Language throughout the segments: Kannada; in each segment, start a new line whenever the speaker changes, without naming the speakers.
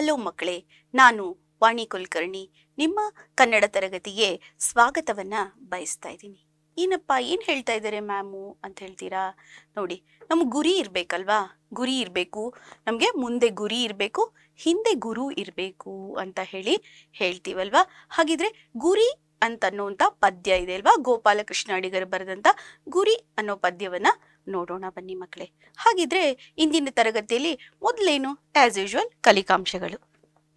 ಹಲೋ ಮಕ್ಕಳೇ, ನಾನು ವಾಣಿ ಕುಲಕರ್ಣಿ. ನಿಮ್ಮ ಕನ್ನಡ ತರಗತಿಗೆ ಸ್ವಾಗತವನ್ನ ಬಯಸ್ತಾ ಇದ್ದೀನಿ. ಏನಪ್ಪ, ಏನು ಹೇಳ್ತಾ ಇದ್ದಾರೆ ಮ್ಯಾಮು ಅಂತ ಹೇಳ್ತೀರಾ? ನೋಡಿ, ನಮ್ಗೆ ಗುರಿ ಇರಬೇಕಲ್ವಾ? ಗುರಿ ಇರಬೇಕು. ನಮಗೆ ಮುಂದೆ ಗುರಿ ಇರಬೇಕು, ಹಿಂದೆ ಗುರು ಇರಬೇಕು ಅಂತ ಹೇಳಿ ಹೇಳ್ತೀವಲ್ವಾ? ಹಾಗಿದ್ರೆ ಗುರಿ ಅಂತ ಅನ್ನುವಂಥ ಪದ್ಯ ಇದೆ ಅಲ್ವಾ? ಗೋಪಾಲಕೃಷ್ಣ ಅಡಿಗರು ಬರೆದಂಥ ಗುರಿ ಅನ್ನೋ ಪದ್ಯವನ್ನ ನೋಡೋಣ ಬನ್ನಿ ಮಕ್ಕಳೇ. ಹಾಗಿದ್ರೆ ಇಂದಿನ ತರಗತಿಯಲ್ಲಿ ಮೊದಲೇನು ಆಸ್ ಯೂಶುವಲ್ ಕಲಿಕಾಂಶಗಳು.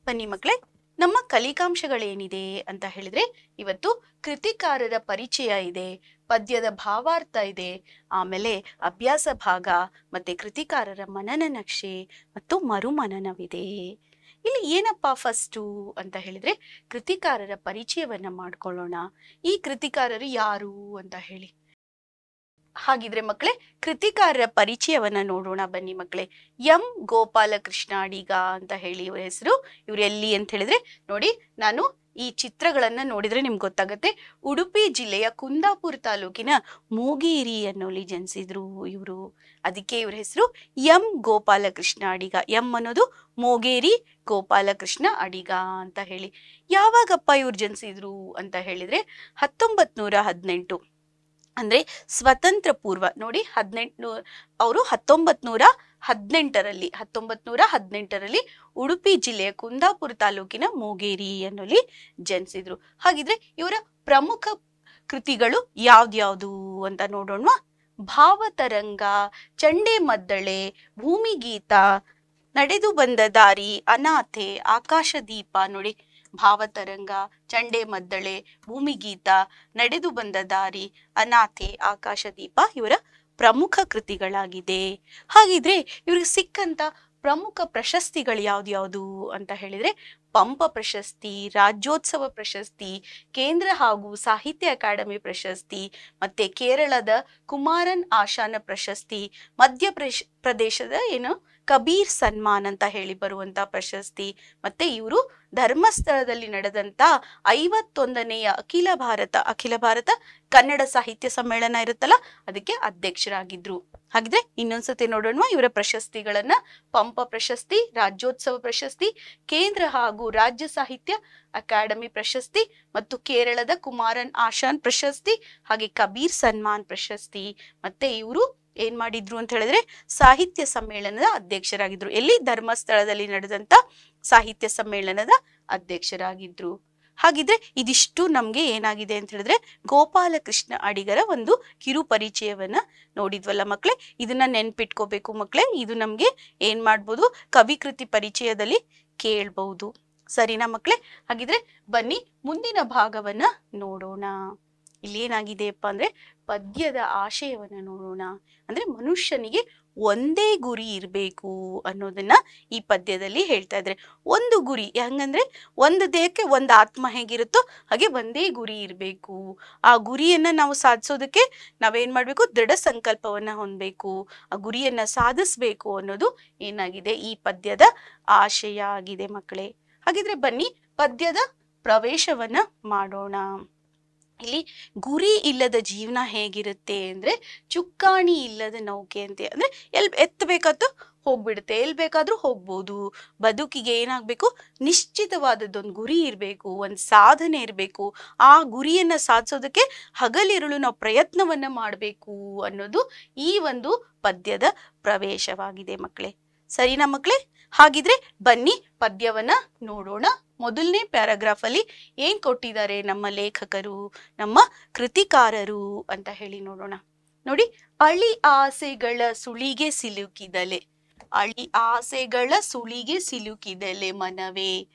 ಬನ್ನಿ ಮಕ್ಕಳೇ, ನಮ್ಮ ಕಲಿಕಾಂಶಗಳೇನಿದೆ ಅಂತ ಹೇಳಿದ್ರೆ, ಇವತ್ತು ಕೃತಿಕಾರರ ಪರಿಚಯ ಇದೆ, ಪದ್ಯದ ಭಾವಾರ್ಥ ಇದೆ, ಆಮೇಲೆ ಅಭ್ಯಾಸ ಭಾಗ, ಮತ್ತೆ ಕೃತಿಕಾರರ ಮನನ ನಕ್ಷೆ, ಮತ್ತು ಮರುಮನನವಿದೆ. ಇಲ್ಲಿ ಏನಪ್ಪಾ ಫಸ್ಟು ಅಂತ ಹೇಳಿದ್ರೆ, ಕೃತಿಕಾರರ ಪರಿಚಯವನ್ನ ಮಾಡ್ಕೊಳ್ಳೋಣ. ಈ ಕೃತಿಕಾರರು ಯಾರು ಅಂತ ಹೇಳಿ. ಹಾಗಿದ್ರೆ ಮಕ್ಕಳೇ, ಕೃತಿಕಾರರ ಪರಿಚಯವನ್ನ ನೋಡೋಣ ಬನ್ನಿ ಮಕ್ಕಳೇ. ಎಂ. ಗೋಪಾಲಕೃಷ್ಣ ಅಡಿಗ ಅಂತ ಹೇಳಿ ಇವ್ರ ಹೆಸರು. ಇವ್ರು ಎಲ್ಲಿ ಅಂತ ಹೇಳಿದ್ರೆ, ನೋಡಿ, ನಾನು ಈ ಚಿತ್ರಗಳನ್ನ ನೋಡಿದ್ರೆ ನಿಮ್ಗೆ ಗೊತ್ತಾಗತ್ತೆ. ಉಡುಪಿ ಜಿಲ್ಲೆಯ ಕುಂದಾಪುರ ತಾಲೂಕಿನ ಮೂಗೇರಿ ಅನ್ನೋಲಿ ಜನಿಸಿದ್ರು ಇವರು. ಅದಕ್ಕೆ ಇವ್ರ ಹೆಸರು ಎಂ. ಗೋಪಾಲಕೃಷ್ಣ ಅಡಿಗ. ಎಂ ಅನ್ನೋದು ಮೋಗೇರಿ ಗೋಪಾಲಕೃಷ್ಣ ಅಡಿಗ ಅಂತ ಹೇಳಿ. ಯಾವಾಗಪ್ಪ ಇವ್ರು ಜನಿಸಿದ್ರು ಅಂತ ಹೇಳಿದ್ರೆ ಹತ್ತೊಂಬತ್ ನೂರ ಹದಿನೆಂಟು. ಅಂದ್ರೆ ಸ್ವತಂತ್ರ ಪೂರ್ವ ನೋಡಿ ಹದಿನೆಂಟು, ಅವರು ಹತ್ತೊಂಬತ್ ನೂರ ಹದಿನೆಂಟರಲ್ಲಿ ಹತ್ತೊಂಬತ್ ನೂರ ಹದಿನೆಂಟರಲ್ಲಿ ಉಡುಪಿ ಜಿಲ್ಲೆಯ ಕುಂದಾಪುರ ತಾಲೂಕಿನ ಮೂಗೇರಿ ಅನ್ನೋಲ್ಲಿ ಜನಿಸಿದ್ರು. ಹಾಗಿದ್ರೆ ಇವರ ಪ್ರಮುಖ ಕೃತಿಗಳು ಯಾವ್ದ್ಯಾವ್ದು ಅಂತ ನೋಡೋಣ ಭಾವತರಂಗ ಚಂಡೆ ಮದ್ದಳೆ ಭೂಮಿಗೀತ, ನಡೆದು ಬಂದ ದಾರಿ, ಅನಾಥೆ ಆಕಾಶ ದೀಪ ನೋಡಿ. ಭಾವತರಂಗ, ಚಂಡೆ ಮದ್ದಳೆ, ಭೂಮಿಗೀತ, ನಡೆದು ಬಂದ ದಾರಿ, ಅನಾಥೆ, ಆಕಾಶದೀಪ ಇವರ ಪ್ರಮುಖ ಕೃತಿಗಳಾಗಿದೆ. ಹಾಗಿದ್ರೆ ಇವ್ರಿಗೆ ಸಿಕ್ಕಂತ ಪ್ರಮುಖ ಪ್ರಶಸ್ತಿಗಳು ಯಾವ್ದ್ಯಾವ್ದು ಅಂತ ಹೇಳಿದ್ರೆ, ಪಂಪ ಪ್ರಶಸ್ತಿ, ರಾಜ್ಯೋತ್ಸವ ಪ್ರಶಸ್ತಿ, ಕೇಂದ್ರ ಹಾಗೂ ಸಾಹಿತ್ಯ ಅಕಾಡೆಮಿ ಪ್ರಶಸ್ತಿ, ಮತ್ತೆ ಕೇರಳದ ಕುಮಾರನ್ ಆಶಾನ ಪ್ರಶಸ್ತಿ, ಮಧ್ಯ ಪ್ರದೇಶದ ಏನು ಕಬೀರ್ ಸನ್ಮಾನ್ ಅಂತ ಹೇಳಿ ಬರುವಂತ ಪ್ರಶಸ್ತಿ, ಮತ್ತೆ ಇವರು ಧರ್ಮಸ್ಥಳದಲ್ಲಿ ನಡೆದಂತ ಐವತ್ತೊಂದನೆಯ ಅಖಿಲ ಭಾರತ ಅಖಿಲ ಭಾರತ ಕನ್ನಡ ಸಾಹಿತ್ಯ ಸಮ್ಮೇಳನ ಇರುತ್ತಲ್ಲ, ಅದಕ್ಕೆ ಅಧ್ಯಕ್ಷರಾಗಿದ್ರು. ಹಾಗಿದ್ರೆ ಇನ್ನೊಂದ್ಸತಿ ನೋಡೋಣ ಇವರ ಪ್ರಶಸ್ತಿಗಳನ್ನ ಪಂಪ ಪ್ರಶಸ್ತಿ, ರಾಜ್ಯೋತ್ಸವ ಪ್ರಶಸ್ತಿ, ಕೇಂದ್ರ ಹಾಗೂ ರಾಜ್ಯ ಸಾಹಿತ್ಯ ಅಕಾಡೆಮಿ ಪ್ರಶಸ್ತಿ ಮತ್ತು ಕೇರಳದ ಕುಮಾರನ್ ಆಶಾನ್ ಪ್ರಶಸ್ತಿ, ಹಾಗೆ ಕಬೀರ್ ಸನ್ಮಾನ್ ಪ್ರಶಸ್ತಿ. ಮತ್ತೆ ಇವರು ಏನ್ ಮಾಡಿದ್ರು ಅಂತ ಹೇಳಿದ್ರೆ ಸಾಹಿತ್ಯ ಸಮ್ಮೇಳನದ ಅಧ್ಯಕ್ಷರಾಗಿದ್ರು. ಎಲ್ಲಿ? ಧರ್ಮಸ್ಥಳದಲ್ಲಿ ನಡೆದಂತ ಸಾಹಿತ್ಯ ಸಮ್ಮೇಳನದ ಅಧ್ಯಕ್ಷರಾಗಿದ್ರು. ಹಾಗಿದ್ರೆ ಇದಿಷ್ಟು ನಮ್ಗೆ ಏನಾಗಿದೆ ಅಂತ ಹೇಳಿದ್ರೆ ಗೋಪಾಲಕೃಷ್ಣ ಅಡಿಗರ ಒಂದು ಕಿರು ಪರಿಚಯವನ್ನ ನೋಡಿದ್ವಲ್ಲ ಮಕ್ಳೆ? ಇದನ್ನ ನೆನ್ಪಿಟ್ಕೋಬೇಕು ಮಕ್ಳೆ. ಇದು ನಮ್ಗೆ ಏನ್ ಮಾಡ್ಬೋದು? ಕವಿಕೃತಿ ಪರಿಚಯದಲ್ಲಿ ಕೇಳ್ಬಹುದು ಸರಿನಾ ಮಕ್ಳೆ? ಹಾಗಿದ್ರೆ ಬನ್ನಿ ಮುಂದಿನ ಭಾಗವನ್ನ ನೋಡೋಣ. ಇಲ್ಲಿ ಏನಾಗಿದೆಯಪ್ಪ ಅಂದ್ರೆ ಪದ್ಯದ ಆಶಯವನ್ನ ನೋಡೋಣ. ಅಂದ್ರೆ ಮನುಷ್ಯನಿಗೆ ಒಂದೇ ಗುರಿ ಇರಬೇಕು ಅನ್ನೋದನ್ನ ಈ ಪದ್ಯದಲ್ಲಿ ಹೇಳ್ತಾ ಇದ್ರೆ. ಒಂದು ಗುರಿ ಹೆಂಗಂದ್ರೆ ಒಂದು ದೇಹಕ್ಕೆ ಒಂದು ಆತ್ಮ ಹೇಗಿರುತ್ತೋ ಹಾಗೆ ಒಂದೇ ಗುರಿ ಇರಬೇಕು. ಆ ಗುರಿಯನ್ನ ನಾವು ಸಾಧಿಸೋದಕ್ಕೆ ನಾವೇನ್ ಮಾಡ್ಬೇಕು? ದೃಢ ಸಂಕಲ್ಪವನ್ನ ಹೊಂದಬೇಕು. ಆ ಗುರಿಯನ್ನ ಸಾಧಿಸ್ಬೇಕು ಅನ್ನೋದು ಏನಾಗಿದೆ? ಈ ಪದ್ಯದ ಆಶಯ ಆಗಿದೆ ಮಕ್ಕಳೇ. ಹಾಗಿದ್ರೆ ಬನ್ನಿ ಪದ್ಯದ ಪ್ರವೇಶವನ್ನ ಮಾಡೋಣ. ಇಲ್ಲಿ ಗುರಿ ಇಲ್ಲದ ಜೀವನ ಹೇಗಿರುತ್ತೆ ಅಂದ್ರೆ ಚುಕ್ಕಾಣಿ ಇಲ್ಲದ ನೌಕೆ ಅಂತ ಅಂದ್ರೆ ಎಲ್ ಎತ್ತಬೇಕಾದ್ದು ಹೋಗ್ಬಿಡುತ್ತೆ ಎಲ್ಲಿ ಬೇಕಾದರೂ ಹೋಗ್ಬೋದು. ಬದುಕಿಗೆ ಏನಾಗಬೇಕು? ನಿಶ್ಚಿತವಾದದ್ದೊಂದು ಗುರಿ ಇರಬೇಕು, ಒಂದು ಸಾಧನೆ ಇರಬೇಕು. ಆ ಗುರಿಯನ್ನ ಸಾಧಿಸೋದಕ್ಕೆ ಹಗಲಿರುಳು ನಾವು ಪ್ರಯತ್ನವನ್ನು ಮಾಡಬೇಕು ಅನ್ನೋದು ಈ ಒಂದು ಪದ್ಯದ ಪ್ರವೇಶವಾಗಿದೆ ಮಕ್ಕಳೇ ಸರಿನಾ ಮಕ್ಕಳೇ ಹಾಗಿದ್ರೆ ಬನ್ನಿ ಪದ್ಯವನ್ನ ನೋಡೋಣ. ಮೊದಲನೇ ಪ್ಯಾರಾಗ್ರಾಫ್ ಅಲ್ಲಿ ಏನ್ ಕೊಟ್ಟಿದ್ದಾರೆ ನಮ್ಮ ಲೇಖಕರು, ನಮ್ಮ ಕೃತಿಕಾರರು ಅಂತ ಹೇಳಿ ನೋಡೋಣ. ನೋಡಿ, ಅಳಿ ಆಸೆಗಳ ಸುಳಿಗೆ ಸಿಲುಕಿದಲೆ. ಅಳಿ ಆಸೆಗಳ ಸುಳಿಗೆ ಸಿಲುಕಿದಲೆ ಮನವೇ.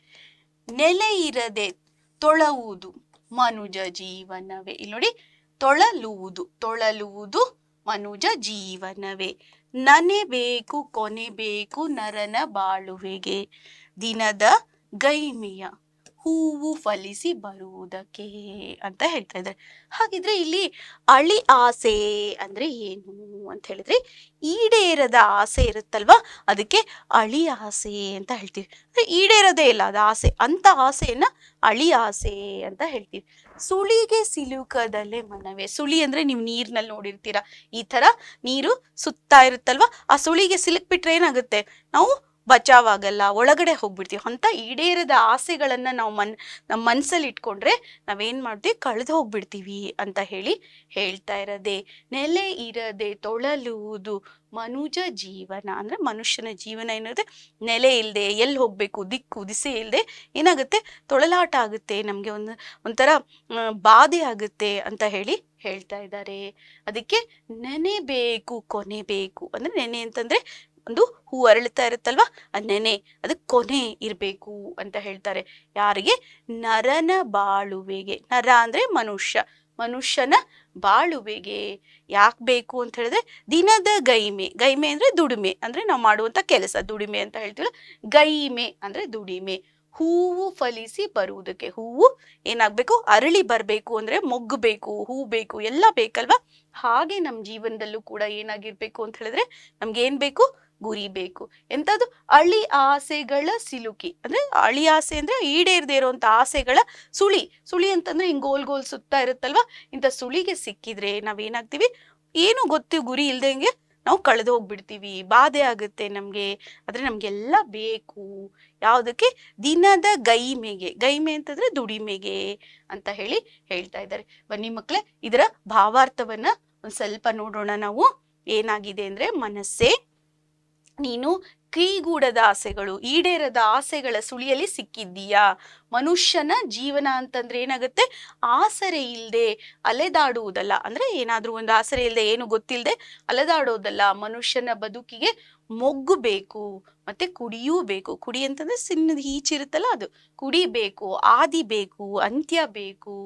ನೆಲೆ ಇರದೆ ತೊಳವುದು ಮನುಜ ಜೀವನವೇ. ಇಲ್ಲಿ ನೋಡಿ, ತೊಳಲುವುದು ತೊಳಲುವುದು ಮನುಜ ಜೀವನವೇ. ನನೆ ಬೇಕು, ಕೊನೆ ಬೇಕು, ನರನ ಬಾಳುವೆಗೆ. ದಿನದ ಗೈಮಿಯ ಹೂವು ಫಲಿಸಿ ಬರುವುದಕ್ಕೆ ಅಂತ ಹೇಳ್ತಾ ಇದ್ದಾರೆ. ಹಾಗಿದ್ರೆ ಇಲ್ಲಿ ಅಳಿ ಆಸೆ ಅಂದ್ರೆ ಏನು ಅಂತ ಹೇಳಿದ್ರೆ ಈಡೇರದ ಆಸೆ ಇರುತ್ತಲ್ವಾ? ಅದಕ್ಕೆ ಅಳಿ ಆಸೆ ಅಂತ ಹೇಳ್ತೀವಿ. ಅಂದ್ರೆ ಈಡೇರದೇ ಇಲ್ಲ, ಅದು ಆಸೆ, ಅಂತ ಆಸೆಯನ್ನ ಅಳಿ ಆಸೆ ಅಂತ ಹೇಳ್ತೀವಿ. ಸುಳಿಗೆ ಸಿಲುಕದಲ್ಲೇ ಮನವೇ, ಸುಳಿ ಅಂದ್ರೆ ನೀವು ನೀರ್ನಲ್ಲಿ ನೋಡಿರ್ತೀರಾ, ಈ ತರ ನೀರು ಸುತ್ತಾ ಇರುತ್ತಲ್ವಾ? ಆ ಸುಳಿಗೆ ಸಿಲುಕ್ಬಿಟ್ರೆ ಏನಾಗುತ್ತೆ? ನಾವು ಬಚಾವಾಗಲ್ಲ, ಒಳಗಡೆ ಹೋಗ್ಬಿಡ್ತೀವಿ ಅಂತ ಈಡೇರದ ಆಸೆಗಳನ್ನ ನಾವು ಮನ್ ನಮ್ಮ ಮನ್ಸಲ್ಲಿ ಇಟ್ಕೊಂಡ್ರೆ ನಾವೇನ್ ಮಾಡ್ತೀವಿ? ಕಳೆದು ಹೋಗ್ಬಿಡ್ತೀವಿ ಅಂತ ಹೇಳಿ ಹೇಳ್ತಾ ಇರದೆ. ನೆಲೆ ಇರದೆ ತೊಳಲುವುದು ಮನುಜ ಜೀವನ. ಅಂದ್ರೆ ಮನುಷ್ಯನ ಜೀವನ ಏನಿದೆ ನೆಲೆ ಇಲ್ಲದೆ ಎಲ್ಲಿ ಹೋಗ್ಬೇಕು? ದಿಕ್ಕು, ದಿಸೆ ಇಲ್ಲದೆ ಏನಾಗುತ್ತೆ? ತೊಳಲಾಟ ಆಗುತ್ತೆ, ನಮ್ಗೆ ಒಂದು, ಒಂಥರ ಬಾಧೆ ಆಗುತ್ತೆ ಅಂತ ಹೇಳಿ ಹೇಳ್ತಾ ಇದ್ದಾರೆ. ಅದಕ್ಕೆ ನೆನೆ ಬೇಕು, ಕೊನೆ ಬೇಕು. ಅಂದ್ರೆ ನೆನೆ ಅಂತಂದ್ರೆ ಒಂದು ಹೂ ಅರಳ್ತಾ ಇರುತ್ತಲ್ವಾ? ಆ ನೆನೆ ಅದು ಕೊನೆ ಇರಬೇಕು ಅಂತ ಹೇಳ್ತಾರೆ. ಯಾರಿಗೆ? ನರನ ಬಾಳುವೆಗೆ. ನರ ಅಂದ್ರೆ ಮನುಷ್ಯ. ಮನುಷ್ಯನ ಬಾಳುವೆಗೆ. ಯಾಕೆ ಬೇಕು ಅಂತ ಹೇಳಿದ್ರೆ, ದಿನದ ಗೈಮೆ. ಗೈಮೆ ಅಂದ್ರೆ ದುಡಿಮೆ. ಅಂದ್ರೆ ನಾವು ಮಾಡುವಂತ ಕೆಲಸ. ದುಡಿಮೆ ಅಂತ ಹೇಳ್ತೀವಿ ಗೈಮೆ ಅಂದ್ರೆ ದುಡಿಮೆ. ಹೂವು ಫಲಿಸಿ ಬರುವುದಕ್ಕೆ. ಹೂವು ಏನಾಗ್ಬೇಕು? ಅರಳಿ ಬರಬೇಕು ಅಂದ್ರೆ ಮೊಗ್ಗು ಬೇಕು ಹೂ ಬೇಕು, ಎಲ್ಲ ಬೇಕಲ್ವಾ? ಹಾಗೆ ನಮ್ಮ ಜೀವನದಲ್ಲೂ ಕೂಡ ಏನಾಗಿರ್ಬೇಕು ಅಂತ ಹೇಳಿದ್ರೆ ನಮ್ಗೆ ಏನ್ ಬೇಕು? ಗುರಿ ಬೇಕು ಎಂಥದ್ದು ಅಳಿ ಆಸೆಗಳ ಸಿಲುಕಿ. ಅಂದ್ರೆ ಅಳಿ ಆಸೆ ಅಂದ್ರೆ ಈಡೇರದೇ ಇರುವಂತ ಆಸೆಗಳ ಸುಳಿ. ಸುಳಿ ಅಂತಂದ್ರೆ ಹಿಂಗ್ ಗೋಲ್ ಗೋಲ್ ಸುತ್ತಾ ಇರುತ್ತಲ್ವಾ? ಇಂಥ ಸುಳಿಗೆ ಸಿಕ್ಕಿದ್ರೆ ನಾವೇನಾಗ್ತೀವಿ? ಏನು ಗೊತ್ತು ಗುರಿ ಇಲ್ದಂಗೆ ನಾವು ಕಳೆದು ಹೋಗ್ಬಿಡ್ತೀವಿ. ಬಾಧೆ ಆಗುತ್ತೆ ನಮ್ಗೆ. ಆದ್ರೆ ನಮ್ಗೆಲ್ಲ ಬೇಕು. ಯಾವುದಕ್ಕೆ? ದಿನದ ಗೈಮೆಗೆ. ಗೈಮೆ ಅಂತಂದ್ರೆ ದುಡಿಮೆಗೆ ಅಂತ ಹೇಳಿ ಹೇಳ್ತಾ ಇದ್ದಾರೆ. ಬನ್ನಿ ಮಕ್ಳೇ, ಇದರ ಭಾವಾರ್ಥವನ್ನ ಒಂದ್ ಸ್ವಲ್ಪ ನೋಡೋಣ ನಾವು. ಏನಾಗಿದೆ ಅಂದ್ರೆ ಮನಸ್ಸೇ ನೀನು ಕೈಗೂಡದ ಆಸೆಗಳು, ಈಡೇರದ ಆಸೆಗಳ ಸುಳಿಯಲ್ಲಿ ಸಿಕ್ಕಿದ್ದೀಯಾ? ಮನುಷ್ಯನ ಜೀವನ ಅಂತಂದ್ರೆ ಏನಾಗುತ್ತೆ? ಆಸರೆ ಇಲ್ಲದೆ ಅಲೆದಾಡುವುದಲ್ಲ. ಅಂದ್ರೆ ಏನಾದ್ರೂ ಒಂದು ಆಸರೆ ಇಲ್ಲದೆ ಏನು ಗೊತ್ತಿಲ್ಲದೆ ಅಲೆದಾಡೋದಲ್ಲ. ಮನುಷ್ಯನ ಬದುಕಿಗೆ ಮೊಗ್ಗು ಬೇಕು, ಮತ್ತೆ ಕುಡಿಯೂ ಬೇಕು. ಕುಡಿ ಅಂತಂದ್ರೆ ಸಿನ್ನದ ಈಚಿರುತ್ತಲ್ಲ ಅದು. ಕುಡಿಬೇಕು ಆದಿ ಬೇಕು, ಅಂತ್ಯ ಬೇಕು.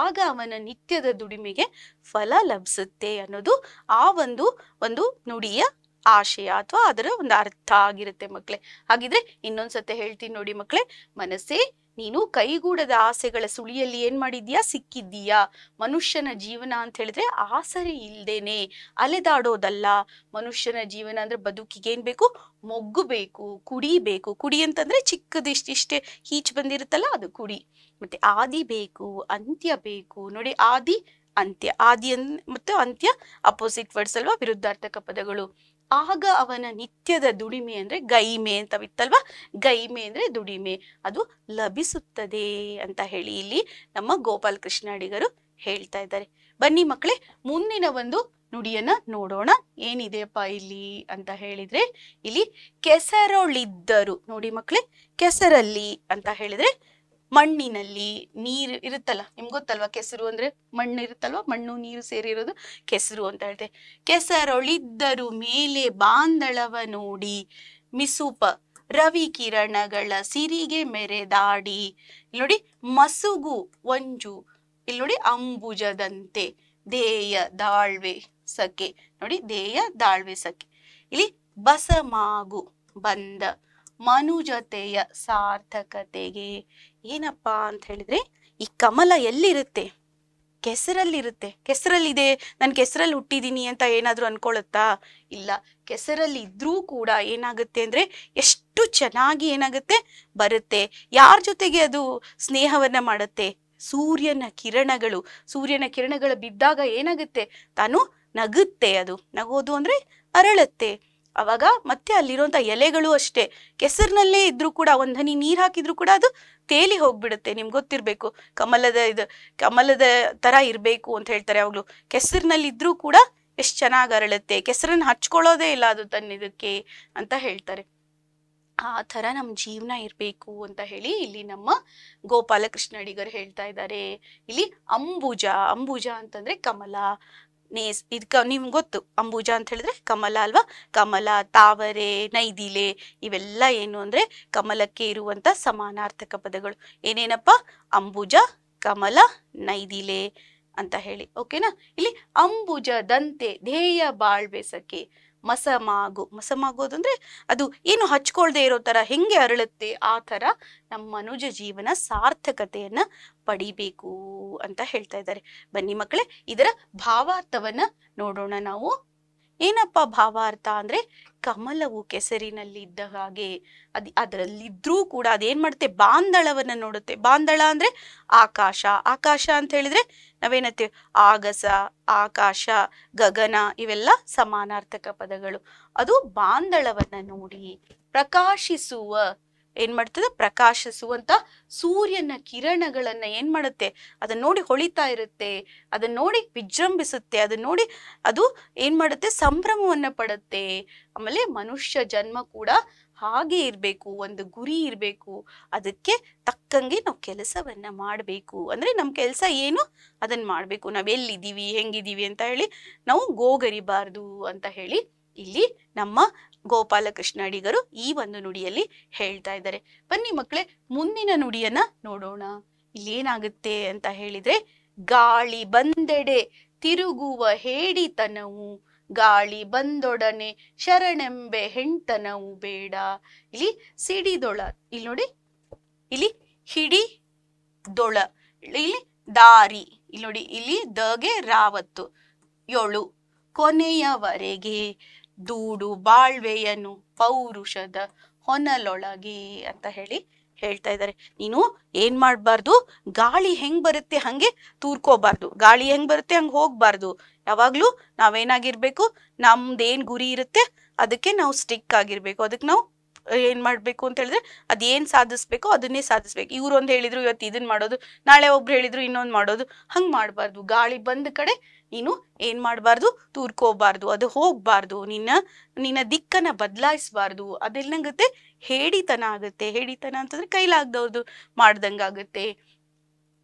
ಆಗ ಅವನ ನಿತ್ಯದ ದುಡಿಮೆಗೆ ಫಲ ಲಭಿಸುತ್ತೆ ಅನ್ನೋದು ಆ ಒಂದು ಒಂದು ನುಡಿಯ ಆಶಯ ಅಥವಾ ಅದರ ಒಂದು ಅರ್ಥ ಆಗಿರುತ್ತೆ ಮಕ್ಕಳೇ. ಹಾಗಿದ್ರೆ ಇನ್ನೊಂದ್ಸತೆ ಹೇಳ್ತೀನಿ ನೋಡಿ ಮಕ್ಕಳೇ, ಮನಸ್ಸೇ, ನೀನು ಕೈಗೂಡದ ಆಸೆಗಳ ಸುಳಿಯಲ್ಲಿ ಏನ್ ಮಾಡಿದ್ಯಾ ಸಿಕ್ಕಿದ್ದೀಯಾ? ಮನುಷ್ಯನ ಜೀವನ ಅಂತ ಹೇಳಿದ್ರೆ ಆಸರೆ ಇಲ್ದೇನೆ, ಅಲೆದಾಡೋದಲ್ಲ. ಮನುಷ್ಯನ ಜೀವನ ಅಂದ್ರೆ ಬದುಕಿಗೆ ಏನ್ ಬೇಕು? ಮೊಗ್ಗು ಬೇಕು, ಕುಡಿ ಬೇಕು. ಕುಡಿ ಅಂತಂದ್ರೆ ಚಿಕ್ಕದಿಷ್ಟಿಷ್ಟೇ ಈಚ್ ಬಂದಿರುತ್ತಲ್ಲ, ಅದು ಕುಡಿ. ಮತ್ತೆ ಆದಿ ಬೇಕು, ಅಂತ್ಯ ಬೇಕು. ನೋಡಿ, ಆದಿ, ಅಂತ್ಯ. ಆದಿ ಅನ್, ಮತ್ತು ಅಂತ್ಯ, ಅಪೋಸಿಟ್ ವರ್ಡ್ಸ್ ಅಲ್ವಾ? ವಿರುದ್ಧಾರ್ಥಕ ಪದಗಳು. ಆಗ ಅವನ ನಿತ್ಯದ ದುಡಿಮೆ ಅಂದ್ರೆ ಗೈಮೆ ಅಂತ ಬಿತ್ತಲ್ವಾ? ಗೈಮೆ ಅಂದ್ರೆ ದುಡಿಮೆ. ಅದು ಲಭಿಸುತ್ತದೆ ಅಂತ ಹೇಳಿ ಇಲ್ಲಿ ನಮ್ಮ ಗೋಪಾಲ್ ಕೃಷ್ಣ ಅಡಿಗರು ಹೇಳ್ತಾ ಇದ್ದಾರೆ. ಬನ್ನಿ ಮಕ್ಕಳೇ, ಮುಂದಿನ ಒಂದು ನುಡಿಯನ್ನ ನೋಡೋಣ. ಏನಿದೆಯಪ್ಪ ಇಲ್ಲಿ ಅಂತ ಹೇಳಿದ್ರೆ, ಇಲ್ಲಿ ಕೆಸರೊಳಿದ್ದರು. ನೋಡಿ ಮಕ್ಕಳೇ, ಕೆಸರಲ್ಲಿ ಅಂತ ಹೇಳಿದ್ರೆ ಮಣ್ಣಿನಲ್ಲಿ ನೀರು ಇರುತ್ತಲ್ಲ, ನಿಮ್ಗೆ ಗೊತ್ತಲ್ವಾ ಕೆಸರು ಅಂದ್ರೆ ಮಣ್ಣು ಇರುತ್ತಲ್ವಾ? ಮಣ್ಣು, ನೀರು ಸೇರಿರೋದು ಕೆಸರು ಅಂತ ಹೇಳ್ತೆ. ಕೆಸರೊಳಿದ್ದರು ಮೇಲೆ ಬಾಂದಳವ ನೋಡಿ ಮಿಸುಪ ರವಿ ಕಿರಣಗಳ ಸಿರಿಗೆ ಮೆರೆದಾಡಿ ಇಲ್ಲಿ ನೋಡಿ ಮಸುಗು ಒಂಜು, ಇಲ್ಲಿ ನೋಡಿ ಅಂಬುಜದಂತೆ ದೇಯ ದಾಳ್ವೆ ಸಖೆ ನೋಡಿ ದೇಯ ದಾಳ್ವೆ ಸಖೆ ಇಲ್ಲಿ ಬಸಮಾಗು ಬಂದ ಮನುಜತೆಯ ಸಾರ್ಥಕತೆಗೆ. ಏನಪ್ಪಾ ಅಂತ ಹೇಳಿದ್ರೆ, ಈ ಕಮಲ ಎಲ್ಲಿರುತ್ತೆ? ಕೆಸರಲ್ಲಿರುತ್ತೆ. ಕೆಸರಲ್ಲಿದೆ, ನಾನು ಕೆಸರಲ್ಲಿ ಹುಟ್ಟಿದ್ದೀನಿ ಅಂತ ಏನಾದರೂ ಅನ್ಕೊಳುತ್ತಾ? ಇಲ್ಲ. ಕೆಸರಲ್ಲಿ ಇದ್ರೂ ಕೂಡ ಏನಾಗುತ್ತೆ ಅಂದರೆ, ಎಷ್ಟು ಚೆನ್ನಾಗಿ ಏನಾಗುತ್ತೆ? ಬರುತ್ತೆ. ಯಾರ ಜೊತೆಗೆ ಅದು ಸ್ನೇಹವನ್ನ ಮಾಡುತ್ತೆ? ಸೂರ್ಯನ ಕಿರಣಗಳು. ಸೂರ್ಯನ ಕಿರಣಗಳು ಬಿದ್ದಾಗ ಏನಾಗುತ್ತೆ? ತಾನು ನಗುತ್ತೆ ಅದು. ನಗೋದು ಅಂದರೆ ಅರಳುತ್ತೆ. ಅವಾಗ ಮತ್ತೆ ಅಲ್ಲಿರುವಂಥ ಎಲೆಗಳು ಅಷ್ಟೇ. ಕೆಸರಿನಲ್ಲೇ ಇದ್ರೂ ಕೂಡ, ಒಂದು ಹನಿ ನೀರು ಹಾಕಿದ್ರು ಕೂಡ ಅದು ತೇಲಿ ಹೋಗ್ಬಿಡುತ್ತೆ, ನಿಮ್ಗೆ ಗೊತ್ತಿರಬೇಕು. ಕಮಲದ ಇದು, ಕಮಲದ ತರ ಇರಬೇಕು ಅಂತ ಹೇಳ್ತಾರೆ ಯಾವಾಗ್ಲೂ ಕೆಸರಿನಲ್ಲಿ ಇದ್ರೂ ಕೂಡ ಎಷ್ಟು ಚೆನ್ನಾಗಿ ಅರಳುತ್ತೆ. ಕೆಸರನ್ನ ಹಚ್ಕೊಳ್ಳೋದೇ ಇಲ್ಲ ಅದು ತನ್ನಿದಕ್ಕೆ ಅಂತ ಹೇಳ್ತಾರೆ. ಆ ಥರ ನಮ್ಮ ಜೀವನ ಇರಬೇಕು ಅಂತ ಹೇಳಿ ಇಲ್ಲಿ ನಮ್ಮ ಗೋಪಾಲಕೃಷ್ಣ ಅಡಿಗರು ಹೇಳ್ತಾ ಇದ್ದಾರೆ. ಇಲ್ಲಿ ಅಂಬುಜ ಅಂಬುಜ ಅಂತಂದ್ರೆ ಕಮಲ. ನೇಸ್ ಇದ್ಕ ನಿಮ್ಗೆ ಗೊತ್ತು, ಅಂಬುಜ ಅಂತ ಹೇಳಿದ್ರೆ ಕಮಲ ಅಲ್ವಾ? ಕಮಲ, ತಾವರೆ, ನೈದಿಲೆ ಇವೆಲ್ಲ ಏನು ಅಂದ್ರೆ ಕಮಲಕ್ಕೆ ಇರುವಂತ ಸಮಾನಾರ್ಥಕ ಪದಗಳು. ಏನೇನಪ್ಪ? ಅಂಬುಜ, ಕಮಲ, ನೈದಿಲೆ ಅಂತ ಹೇಳಿ. ಓಕೆನಾ ಇಲ್ಲಿ ಅಂಬುಜದಂತೆ ಧ್ಯೇಯ ಬಾಳ್ಬೆಸಕೆ ಮಸಮಾಗು. ಮಸಮಾಗೋದು ಅಂದ್ರೆ ಅದು ಏನು ಹಚ್ಕೊಳ್ದೆ ಇರೋ ತರ, ಹೆಂಗೆ ಅರಳುತ್ತೆ ಆ ತರ ನಮ್ಮ ಮನುಜ ಜೀವನ ಸಾರ್ಥಕತೆಯನ್ನ ಪಡಿಬೇಕು ಅಂತ ಹೇಳ್ತಾ ಇದ್ದಾರೆ. ಬನ್ನಿ ಮಕ್ಕಳೇ, ಇದರ ಭಾವಾರ್ಥವನ್ನ ನೋಡೋಣ ನಾವು. ಏನಪ್ಪ ಭಾವಾರ್ಥ ಅಂದ್ರೆ ಕಮಲವು ಕೆಸರಿನಲ್ಲಿ ಇದ್ದ ಹಾಗೆ, ಅದ್ ಅದರಲ್ಲಿದ್ರೂ ಕೂಡ ಅದೇನ್ ಮಾಡುತ್ತೆ? ಬಾಂದಳವನ್ನ ನೋಡುತ್ತೆ. ಬಾಂದಳ ಅಂದ್ರೆ ಆಕಾಶ. ಆಕಾಶ ಅಂತ ಹೇಳಿದ್ರೆ ನಾವೇನತ್ತೆ ಆಗಸ, ಆಕಾಶ, ಗಗನ ಇವೆಲ್ಲ ಸಮಾನಾರ್ಥಕ ಪದಗಳು. ಅದು ಬಾಂದಳವನ್ನ ನೋಡಿ ಪ್ರಕಾಶಿಸುವ. ಏನ್ ಮಾಡ್ತದೆ? ಪ್ರಕಾಶಿಸುವಂತ ಸೂರ್ಯನ ಕಿರಣಗಳನ್ನ ಏನ್ ಮಾಡುತ್ತೆ? ಅದನ್ನ ನೋಡಿ ಹೊಳಿತಾ ಇರುತ್ತೆ. ಅದನ್ನ ನೋಡಿ ವಿಜೃಂಭಿಸುತ್ತೆ. ಅದನ್ನ ನೋಡಿ ಅದು ಏನ್ ಮಾಡುತ್ತೆ? ಸಂಭ್ರಮವನ್ನ ಪಡುತ್ತೆ. ಆಮೇಲೆ ಮನುಷ್ಯ ಜನ್ಮ ಕೂಡ ಹಾಗೆ ಇರಬೇಕು, ಒಂದು ಗುರಿ ಇರಬೇಕು, ಅದಕ್ಕೆ ತಕ್ಕಂಗೆ ನಾವು ಕೆಲಸವನ್ನ ಮಾಡಬೇಕು. ಅಂದ್ರೆ ನಮ್ಮ ಕೆಲಸ ಏನು? ಅದನ್ನ ಮಾಡಬೇಕು. ನಾವು ಎಲ್ಲಿದ್ದೀವಿ, ಹೆಂಗಿದ್ದೀವಿ ಅಂತ ಹೇಳಿ ನಾವು ಗೋಗರಿಬಾರ್ದು ಅಂತ ಹೇಳಿ ಇಲ್ಲಿ ನಮ್ಮ ಗೋಪಾಲಕೃಷ್ಣ ಅಡಿಗರು ಈ ಒಂದು ನುಡಿಯಲ್ಲಿ ಹೇಳ್ತಾ ಇದ್ದಾರೆ. ಬನ್ನಿ ಮಕ್ಕಳೇ ಮುಂದಿನ ನುಡಿಯನ್ನ ನೋಡೋಣ. ಇಲ್ಲಿ ಏನಾಗುತ್ತೆ ಅಂತ ಹೇಳಿದ್ರೆ, ಗಾಳಿ ಬಂದೆಡೆ ತಿರುಗುವ ಹೇಡಿತನವು. ಗಾಳಿ ಬಂದೊಡನೆ ಶರಣೆಂಬೆ ಹೆಂಟನವು ಬೇಡ. ಇಲ್ಲಿ ಸಿಡಿದೊಳ, ಇಲ್ಲಿ ನೋಡಿ, ಇಲ್ಲಿ ಹಿಡಿ ದೊಳ, ಇಲ್ಲಿ ದಾರಿ, ಇಲ್ಲಿ ನೋಡಿ, ಇಲ್ಲಿ ದಗೆ ರಾವತ್ತು. ಏಳು ಕೊನೆಯವರೆಗೆ ದೂಡು ಬಾಳ್ವೆಯನು ಪೌರುಷದ ಹೊನಲೊಳಗೆ ಅಂತ ಹೇಳಿ ಹೇಳ್ತಾ ಇದ್ದಾರೆ. ನೀನು ಏನ್ ಮಾಡ್ಬಾರ್ದು? ಗಾಳಿ ಹೆಂಗ್ ಬರುತ್ತೆ ಹಂಗೆ ತೂರ್ಕೋಬಾರ್ದು. ಗಾಳಿ ಹೆಂಗ್ ಬರುತ್ತೆ ಹಂಗ್ ಹೋಗ್ಬಾರ್ದು. ಯಾವಾಗ್ಲೂ ನಾವೇನಾಗಿರ್ಬೇಕು, ನಮ್ದೇನ್ ಗುರಿ ಇರುತ್ತೆ, ಅದಕ್ಕೆ ನಾವು ಸ್ಟಿಕ್ ಆಗಿರ್ಬೇಕು. ಅದಕ್ಕೆ ನಾವು ಏನ್ ಮಾಡ್ಬೇಕು ಅಂತ ಹೇಳಿದ್ರೆ, ಅದೇನ್ ಸಾಧಿಸ್ಬೇಕು ಅದನ್ನೇ ಸಾಧಿಸ್ಬೇಕು. ಇವ್ರು ಒಂದ್ ಹೇಳಿದ್ರು, ಇವತ್ತು ಇದನ್ ಮಾಡೋದು, ನಾಳೆ ಒಬ್ರು ಹೇಳಿದ್ರು, ಇನ್ನೊಂದು ಮಾಡೋದು. ಹಂಗ್ ಮಾಡಬಾರ್ದು. ಗಾಳಿ ಬಂದ ಕಡೆ ನೀನು ಏನ್ ಮಾಡಬಾರ್ದು? ತೂರ್ಕೋಬಾರ್ದು. ಅದು ಹೋಗ್ಬಾರ್ದು. ನಿನ್ನ ನಿನ್ನ ದಿಕ್ಕನ್ನ ಬದಲಾಯಿಸಬಾರ್ದು. ಅದೆಲ್ಲಂಗತ್ತೆ ಹೇಡಿತನ ಆಗುತ್ತೆ. ಹೇಡಿತನ ಅಂತಂದ್ರೆ ಕೈಲಾಗ್ದವ್ರದ್ದು ಮಾಡ್ದಂಗಾಗುತ್ತೆ.